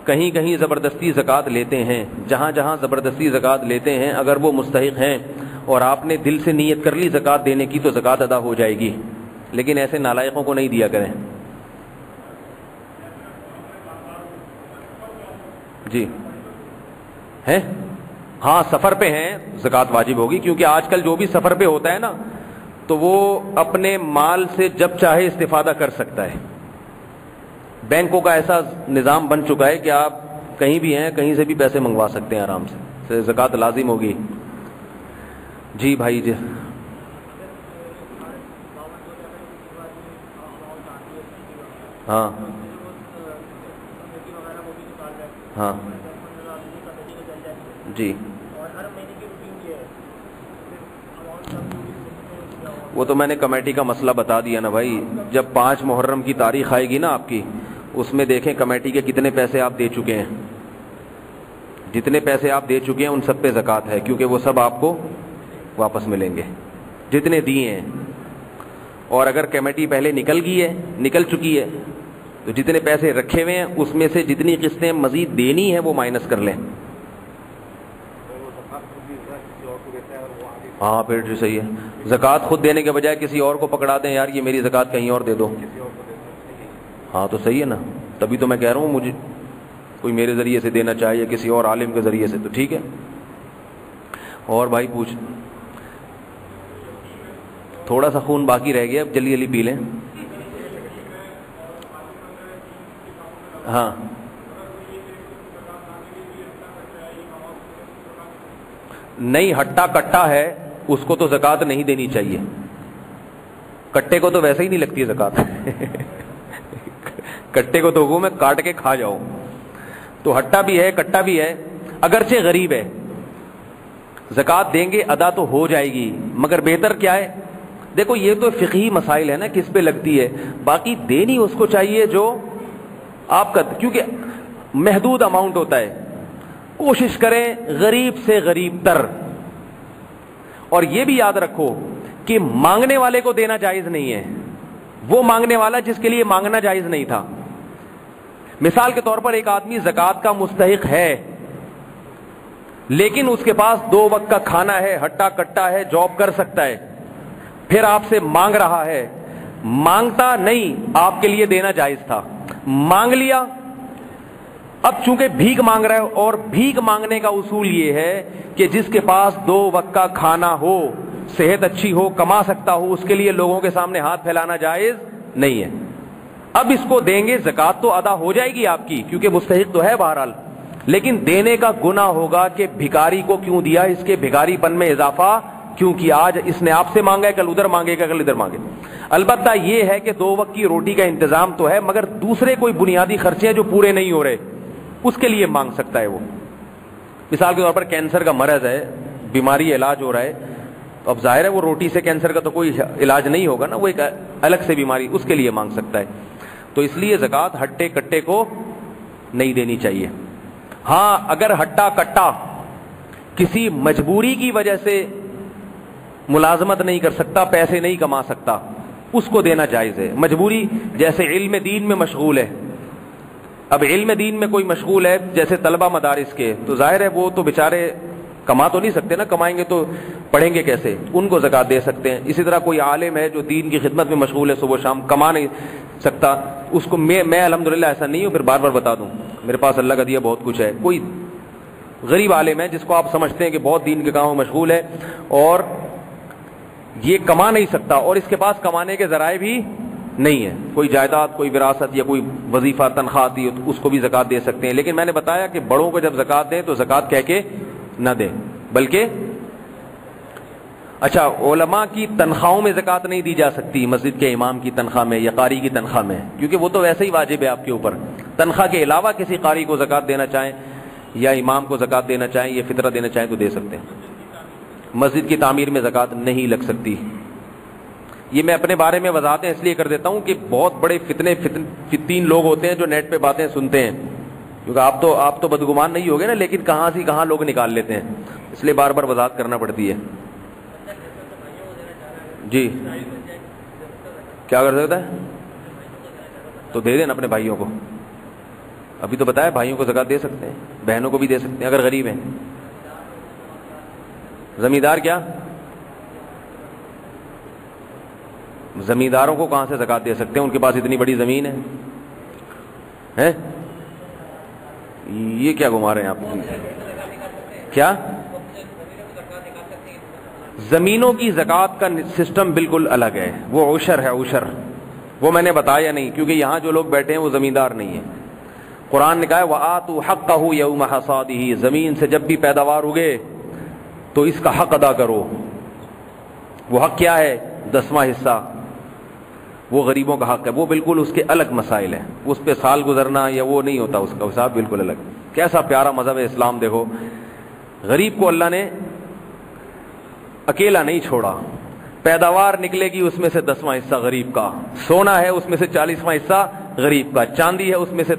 کہیں کہیں زبردستی زکوٰۃ لیتے ہیں، جہاں جہاں زبردستی زکوٰۃ لیتے ہیں، اگر وہ مستحق ہیں اور آپ نے دل سے نیت کر لی زکوٰۃ دینے کی تو زکوٰۃ ادا ہو جائے گی۔ لیکن ایسے نالائقوں کو نہیں دیا کریں۔ جی۔ ہیں؟ ہاں سفر پہ ہیں، زکوٰۃ واجب ہوگی، کیونکہ آج کل جو بھی سفر پہ ہوتا ہے نا، تو وہ اپنے مال سے جب چاہے استفادہ کر سکتا ہے۔ بینکوں کا ایسا نظام بن چکا ہے کہ آپ کہیں بھی ہیں، کہیں سے بھی پیسے منگوا سکتے ہیں آرام سے زکوٰۃ لازم ہوگی۔ جی بھائی جی۔ ہاں۔ ہاں۔ جی۔ وہ تو میں نے کمیٹی کا مسئلہ بتا دیا نا بھائی۔ جب پانچ محرم کی تاریخ آئے گی نا آپ کی، اس میں دیکھیں کمیٹی کے کتنے پیسے آپ دے چکے ہیں۔ جتنے پیسے آپ دے چکے ہیں، ان سب پہ زکوٰۃ ہے، کیونکہ وہ سب آپ کو واپس ملیں گے۔ جتنے دیے ہیں۔ اور اگر کمیٹی پہلے نکل گئی ہے، نکل چکی ہے، تو جتنے پیسے رکھے ہوئے ہیں، اس میں سے جتنی قسطیں مزید دینی ہیں، وہ مائنس کر لیں۔ ہاں پھر جو صحیح ہے۔ زکوٰۃ خود دینے کے بجائے کسی اور کو پکڑا دیں، یار، یہ میری زکوٰۃ کہیں اور دے دو۔ ہاں تو صحیح ہے نا۔ تبھی تو میں کہہ رہا ہوں، مجھے کوئی میرے ذریعے سے دینا چاہیے کسی اور عالم کے ذریعے سے، تو ٹھیک ہے۔ اور بھائی، پوچھ۔ تھوڑا سا خون باقی رہ گیا، اب جلدی جلدی پی لیں۔ ہاں۔ نہیں، ہٹا کٹا ہے۔ اس کو تو زکات نہیں دینی چاہیے۔ کٹے کو تو ویسے ہی نہیں لگتی زکات۔ کٹے کو تو میں کاٹ کے کھا جاؤ تو ہٹا بھی ہے، کٹا بھی ہے۔ اگرچہ غریب ہے۔ زکات دیں گے، ادا تو ہو جائے گی۔ مگر بہتر کیا ہے؟ دیکھو، یہ تو فقہی مسائل ہے نا، کس پہ لگتی ہے۔ باقی دینی اس کو چاہیے جو آپ کا، کیونکہ محدود اماؤنٹ ہوتا ہے۔ کوشش کریں غریب سے غریب تر۔ اور یہ بھی یاد رکھو کہ مانگنے والے کو دینا جائز نہیں ہے۔ وہ مانگنے والا جس کے لیے مانگنا جائز نہیں تھا۔ مثال کے طور پر ایک آدمی زکات کا مستحق ہے، لیکن اس کے پاس دو وقت کا کھانا ہے، ہٹا کٹا ہے، جاب کر سکتا ہے۔ پھر آپ سے مانگ رہا ہے۔ مانگتا نہیں، آپ کے لیے دینا جائز تھا۔ مانگ لیا اب چونکہ بھیک مانگ رہا ہے اور بھیک مانگنے کا اصول یہ ہے کہ جس کے پاس دو وقت کا کھانا ہو، صحت اچھی ہو، کما سکتا ہو، اس کے لیے لوگوں کے سامنے ہاتھ پھیلانا جائز نہیں ہے۔ اب اس کو دیں گے زکات تو ادا ہو جائے گی آپ کی، کیونکہ مستحق تو ہے بہرحال۔ لیکن دینے کا گنا ہوگا کہ بھکاری کو کیوں دیا، اس کے بھکاری پن میں اضافہ، کیونکہ آج اس نے آپ سے مانگا ہے، کل ادھر مانگے گا کل ادھر مانگے۔ البتہ یہ ہے کہ دو وقت کی روٹی کا انتظام تو ہے، مگر دوسرے کوئی بنیادی خرچے ہیں جو پورے نہیں ہو رہے۔ اس کے لیے مانگ سکتا ہے وہ۔ مثال کے طور پر کینسر کا مرض ہے، بیماری علاج ہو رہا ہے، تو اب ظاہر ہے وہ روٹی سے کینسر کا تو کوئی علاج نہیں ہوگا نا، وہ ایک الگ سے بیماری اس کے لیے مانگ سکتا ہے۔ تو اس لیے زکوٰۃ ہٹے کٹے کو نہیں دینی چاہیے۔ ہاں اگر ہٹا کٹا کسی مجبوری کی وجہ سے ملازمت نہیں کر سکتا، پیسے نہیں کما سکتا، اس کو دینا جائز ہے۔ مجبوری جیسے علم دین میں مشغول ہے اب علم دین میں کوئی مشغول ہے جیسے طلبہ مدارس کے، تو ظاہر ہے وہ تو بےچارے کما تو نہیں سکتے نا، کمائیں گے تو پڑھیں گے کیسے؟ ان کو زکات دے سکتے ہیں۔ اسی طرح کوئی عالم ہے جو دین کی خدمت میں مشغول ہے، صبح شام کما نہیں سکتا، اس کو میں میں الحمد ایسا نہیں ہوں، پھر بار بار بتا دوں۔ میرے پاس اللہ کا دیا بہت کچھ ہے۔ کوئی غریب عالم ہے جس کو آپ سمجھتے ہیں کہ بہت دین کے کاموں مشغول ہے اور یہ کما نہیں سکتا اور اس کے پاس کمانے کے ذرائع بھی نہیں ہے۔ کوئی جائیداد، کوئی وراثت یا کوئی وظیفہ، تنخواہ دی، اس کو بھی زکات دے سکتے ہیں۔ لیکن میں نے بتایا کہ بڑوں کو جب زکات دیں تو زکات کہہ کے نہ دیں۔ بلکہ اچھا علماء کی تنخواہوں میں زکات نہیں دی جا سکتی مسجد کے امام کی تنخواہ میں یا قاری کی تنخواہ میں، کیونکہ وہ تو ویسے ہی واجب ہے آپ کے اوپر۔ تنخواہ کے علاوہ کسی قاری کو زکات دینا چاہیں یا امام کو زکات دینا چاہیں یا فطرہ دینا چاہیں تو دے سکتے ہیں۔ مسجد کی تعمیر میں زکات نہیں لگ سکتی۔ یہ میں اپنے بارے میں وضاحتیں اس لیے کر دیتا ہوں کہ بہت بڑے فتنے فتین لوگ ہوتے ہیں جو نیٹ پہ باتیں سنتے ہیں۔ کیونکہ آپ تو آپ تو بدگمان نہیں ہوگے نا، لیکن کہاں سے کہاں لوگ نکال لیتے ہیں۔ اس لیے بار بار وضاحت کرنا پڑتی ہے۔ جی۔ کیا کر سکتا ہے؟ تو دے دیں اپنے بھائیوں کو۔ ابھی تو بتایا بھائیوں کو زکات دے سکتے ہیں، بہنوں کو بھی دے سکتے ہیں، اگر غریب ہیں۔ زمیندار کیا؟ زمینداروں کو کہاں سے زکات دے سکتے ہیں؟ ان کے پاس اتنی بڑی زمین ہے۔ یہ کیا گھما رہے ہیں آپ؟ کیا؟ زمینوں کی زکات کا سسٹم بالکل الگ ہے۔ وہ اوشر ہے اوشر وہ میں نے بتایا نہیں، کیونکہ یہاں جو لوگ بیٹھے ہیں وہ زمیندار نہیں ہیں۔ قرآن نے کہا وہ آ تو حق کا ہوں یوم حسادی زمین سے جب بھی پیداوار اگے تو اس کا حق ادا کرو۔ وہ حق کیا ہے؟ دسواں حصہ۔ وہ غریبوں کا حق ہے، وہ بالکل اس کے الگ مسائل ہیں۔ اس پہ سال گزرنا یا وہ نہیں ہوتا، اس کا حساب بالکل الگ۔ کیسا پیارا مذہب ہے اسلام دیکھو، غریب کو اللہ نے اکیلا نہیں چھوڑا۔ پیداوار نکلے گی اس میں سے دسواں حصہ غریب کا۔ سونا ہے اس میں سے چالیسواں حصہ غریب کا۔ چاندی ہے اس میں سے،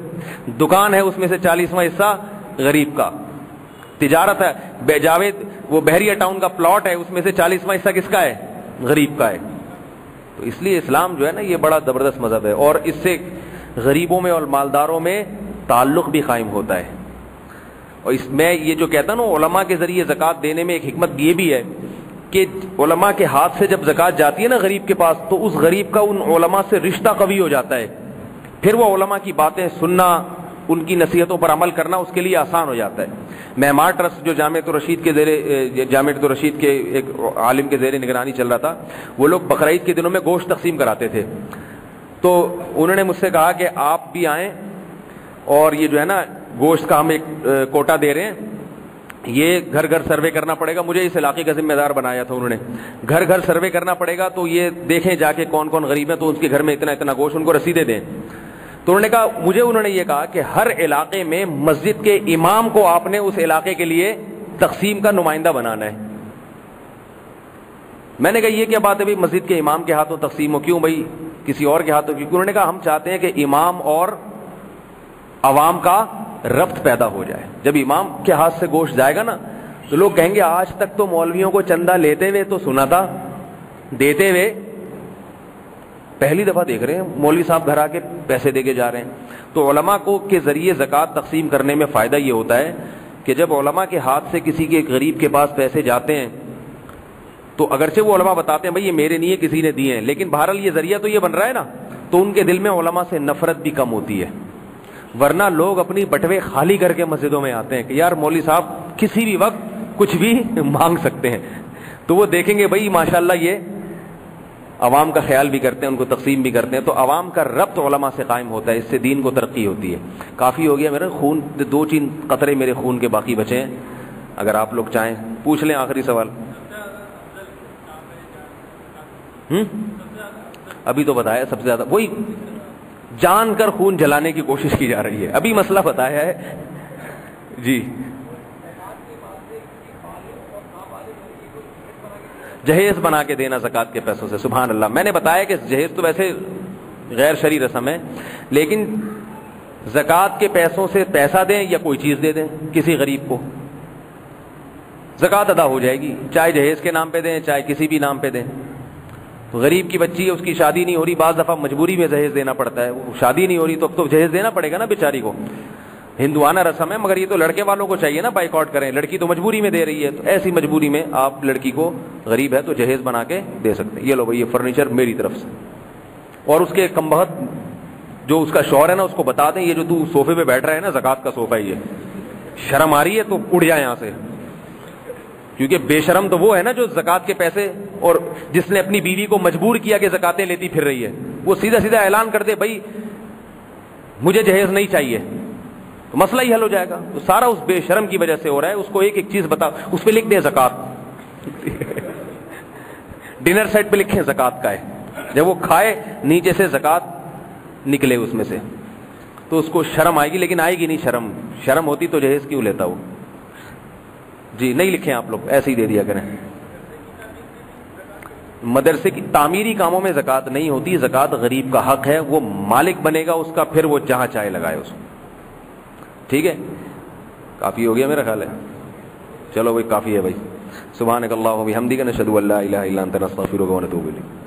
دکان ہے اس میں سے چالیسواں حصہ غریب کا۔ تجارت ہے جاوید، وہ بحریہ ٹاؤن کا پلاٹ ہے، اس میں سے چالیسواں حصہ کس کا ہے؟ غریب کا ہے۔ تو اس لیے اسلام جو ہے نا یہ بڑا زبردست مذہب ہے اور اس سے غریبوں میں اور مالداروں میں تعلق بھی قائم ہوتا ہے۔ اور اس میں یہ جو کہتا نا علماء کے ذریعے زکوٰۃ دینے میں ایک حکمت یہ بھی ہے کہ علماء کے ہاتھ سے جب زکوٰۃ جاتی ہے نا غریب کے پاس تو اس غریب کا ان علماء سے رشتہ قوی ہو جاتا ہے۔ پھر وہ علماء کی باتیں سننا ان کی نصیحتوں پر عمل کرنا اس کے لیے آسان ہو جاتا ہے۔ مہمار ٹرسٹ جو جامع رشید کے زیر جامع رشید کے ایک عالم کے زیر نگرانی چل رہا تھا، وہ لوگ بقرعید کے دنوں میں گوشت تقسیم کراتے تھے۔ تو انہوں نے مجھ سے کہا کہ آپ بھی آئیں اور یہ جو ہے نا، گوشت کا ہم ایک کوٹا دے رہے ہیں۔ یہ گھر گھر سروے کرنا پڑے گا۔ مجھے اس علاقے کا ذمہ دار بنایا تھا انہوں نے۔ گھر گھر سروے کرنا پڑے گا تو یہ دیکھیں جا کے کون کون غریب ہیں تو اس کے گھر میں اتنا اتنا گوشت ان کو رسیدیں دیں۔ تو انہوں نے کہا، مجھے انہوں نے یہ کہا کہ ہر علاقے میں مسجد کے امام کو آپ نے اس علاقے کے لیے تقسیم کا نمائندہ بنانا ہے۔ میں نے کہا، یہ کیا بات ہے بھائی؟ مسجد کے امام کے ہاتھوں تقسیم ہو؟ کیوں بھائی؟ کسی اور کے ہاتھوں؟ کیوں انہوں نے کہا، ہم چاہتے ہیں کہ امام اور عوام کا ربط پیدا ہو جائے۔ جب امام کے ہاتھ سے گوشت جائے گا نا، تو لوگ کہیں گے، آج تک تو مولویوں کو چندہ لیتے ہوئے تو سنا تھا، دیتے ہوئے پہلی دفعہ دیکھ رہے ہیں، مولوی صاحب گھر آ کے پیسے دے کے جا رہے ہیں۔ تو علماء کو کے ذریعے زکوٰۃ تقسیم کرنے میں فائدہ یہ ہوتا ہے کہ جب علماء کے ہاتھ سے کسی کے غریب کے پاس پیسے جاتے ہیں، تو اگرچہ وہ علماء بتاتے ہیں، بھائی یہ میرے نہیں ہے کسی نے دیے ہیں۔ لیکن بہرحال یہ ذریعہ تو یہ بن رہا ہے نا، تو ان کے دل میں علماء سے نفرت بھی کم ہوتی ہے۔ ورنہ لوگ اپنی بٹوے خالی کر کے مسجدوں میں آتے ہیں کہ یار مولوی صاحب کسی بھی وقت کچھ بھی [laughs] مانگ سکتے ہیں۔ تو وہ دیکھیں گے، بھائی ماشاء اللہ یہ عوام کا خیال بھی کرتے ہیں، ان کو تقسیم بھی کرتے ہیں۔ تو عوام کا ربط علماء سے قائم ہوتا ہے، اس سے دین کو ترقی ہوتی ہے۔ کافی ہو گیا میرے خون، دو تین قطرے میرے خون کے باقی بچے ہیں۔ اگر آپ لوگ چاہیں، پوچھ لیں آخری سوال۔ ہوں ابھی تو بتایا سب سے زیادہ، وہی جان کر خون جلانے کی کوشش کی جا رہی ہے۔ ابھی مسئلہ بتایا ہے۔ جی۔ جہیز بنا کے دینا زکات کے پیسوں سے، سبحان اللہ۔ میں نے بتایا کہ جہیز تو ویسے غیر شری رسم ہے، لیکن زکات کے پیسوں سے پیسہ دیں یا کوئی چیز دے دیں کسی غریب کو زکات ادا ہو جائے گی۔ چاہے جہیز کے نام پہ دیں، چاہے کسی بھی نام پہ دیں۔ غریب کی بچی ہے، اس کی شادی نہیں ہو رہی، بعض دفعہ مجبوری میں جہیز دینا پڑتا ہے۔ وہ شادی نہیں ہو رہی تو اب تو جہیز دینا پڑے گا نا بیچاری کو۔ ہندوانہ رسم ہے، مگر یہ تو لڑکے والوں کو چاہیے نا بائک آؤٹ کریں۔ لڑکی تو مجبوری میں دے رہی ہے، تو ایسی مجبوری میں آپ لڑکی کو غریب ہے تو جہیز بنا کے دے سکتے ہیں۔ یہ لو بھائی، یہ فرنیچر میری طرف سے۔ اور اس کے کم بہت جو اس کا شوہر ہے نا، اس کو بتا دیں، یہ جو تو صوفے پہ بیٹھ رہا ہے نا زکات کا صوفہ یہ شرم آ رہی ہے تو اڑ جائے یہاں سے۔ کیونکہ بے شرم تو وہ ہے نا جو زکات کے پیسے اور جس نے اپنی بیوی کو مجبور کیا کہ زکاتیں لیتی پھر رہی ہے، وہ سیدھا سیدھا اعلان کر دے، بھائی، مجھے جہیز نہیں چاہیے۔ تو مسئلہ ہی حل ہو جائے گا۔ تو سارا اس بے شرم کی وجہ سے ہو رہا ہے، اس کو ایک ایک چیز بتا۔ اس پہ لکھ دیں زکات ڈنر سیٹ پہ لکھیں زکات کا ہے۔ جب وہ کھائے، نیچے سے زکات نکلے اس میں سے۔ تو اس کو شرم آئے گی، لیکن آئے گی نہیں شرم۔ شرم ہوتی تو جہیز کیوں لیتا وہ؟ جی نہیں لکھیں آپ لوگ، ایسے ہی دے دیا کریں۔ مدرسے کی تعمیری کاموں میں زکات نہیں ہوتی زکات غریب کا حق ہے، وہ مالک بنے گا، اس کا پھر وہ جہاں چائے لگائے اس کو۔ ٹھیک ہے؟ کافی ہو گیا میرا خیال ہے۔ چلو بھائی، کافی ہے بھائی۔ سبحان اللہ ہمدی کا نشد اللہ الہ الا انت، نستغفرک و نتوب الیک۔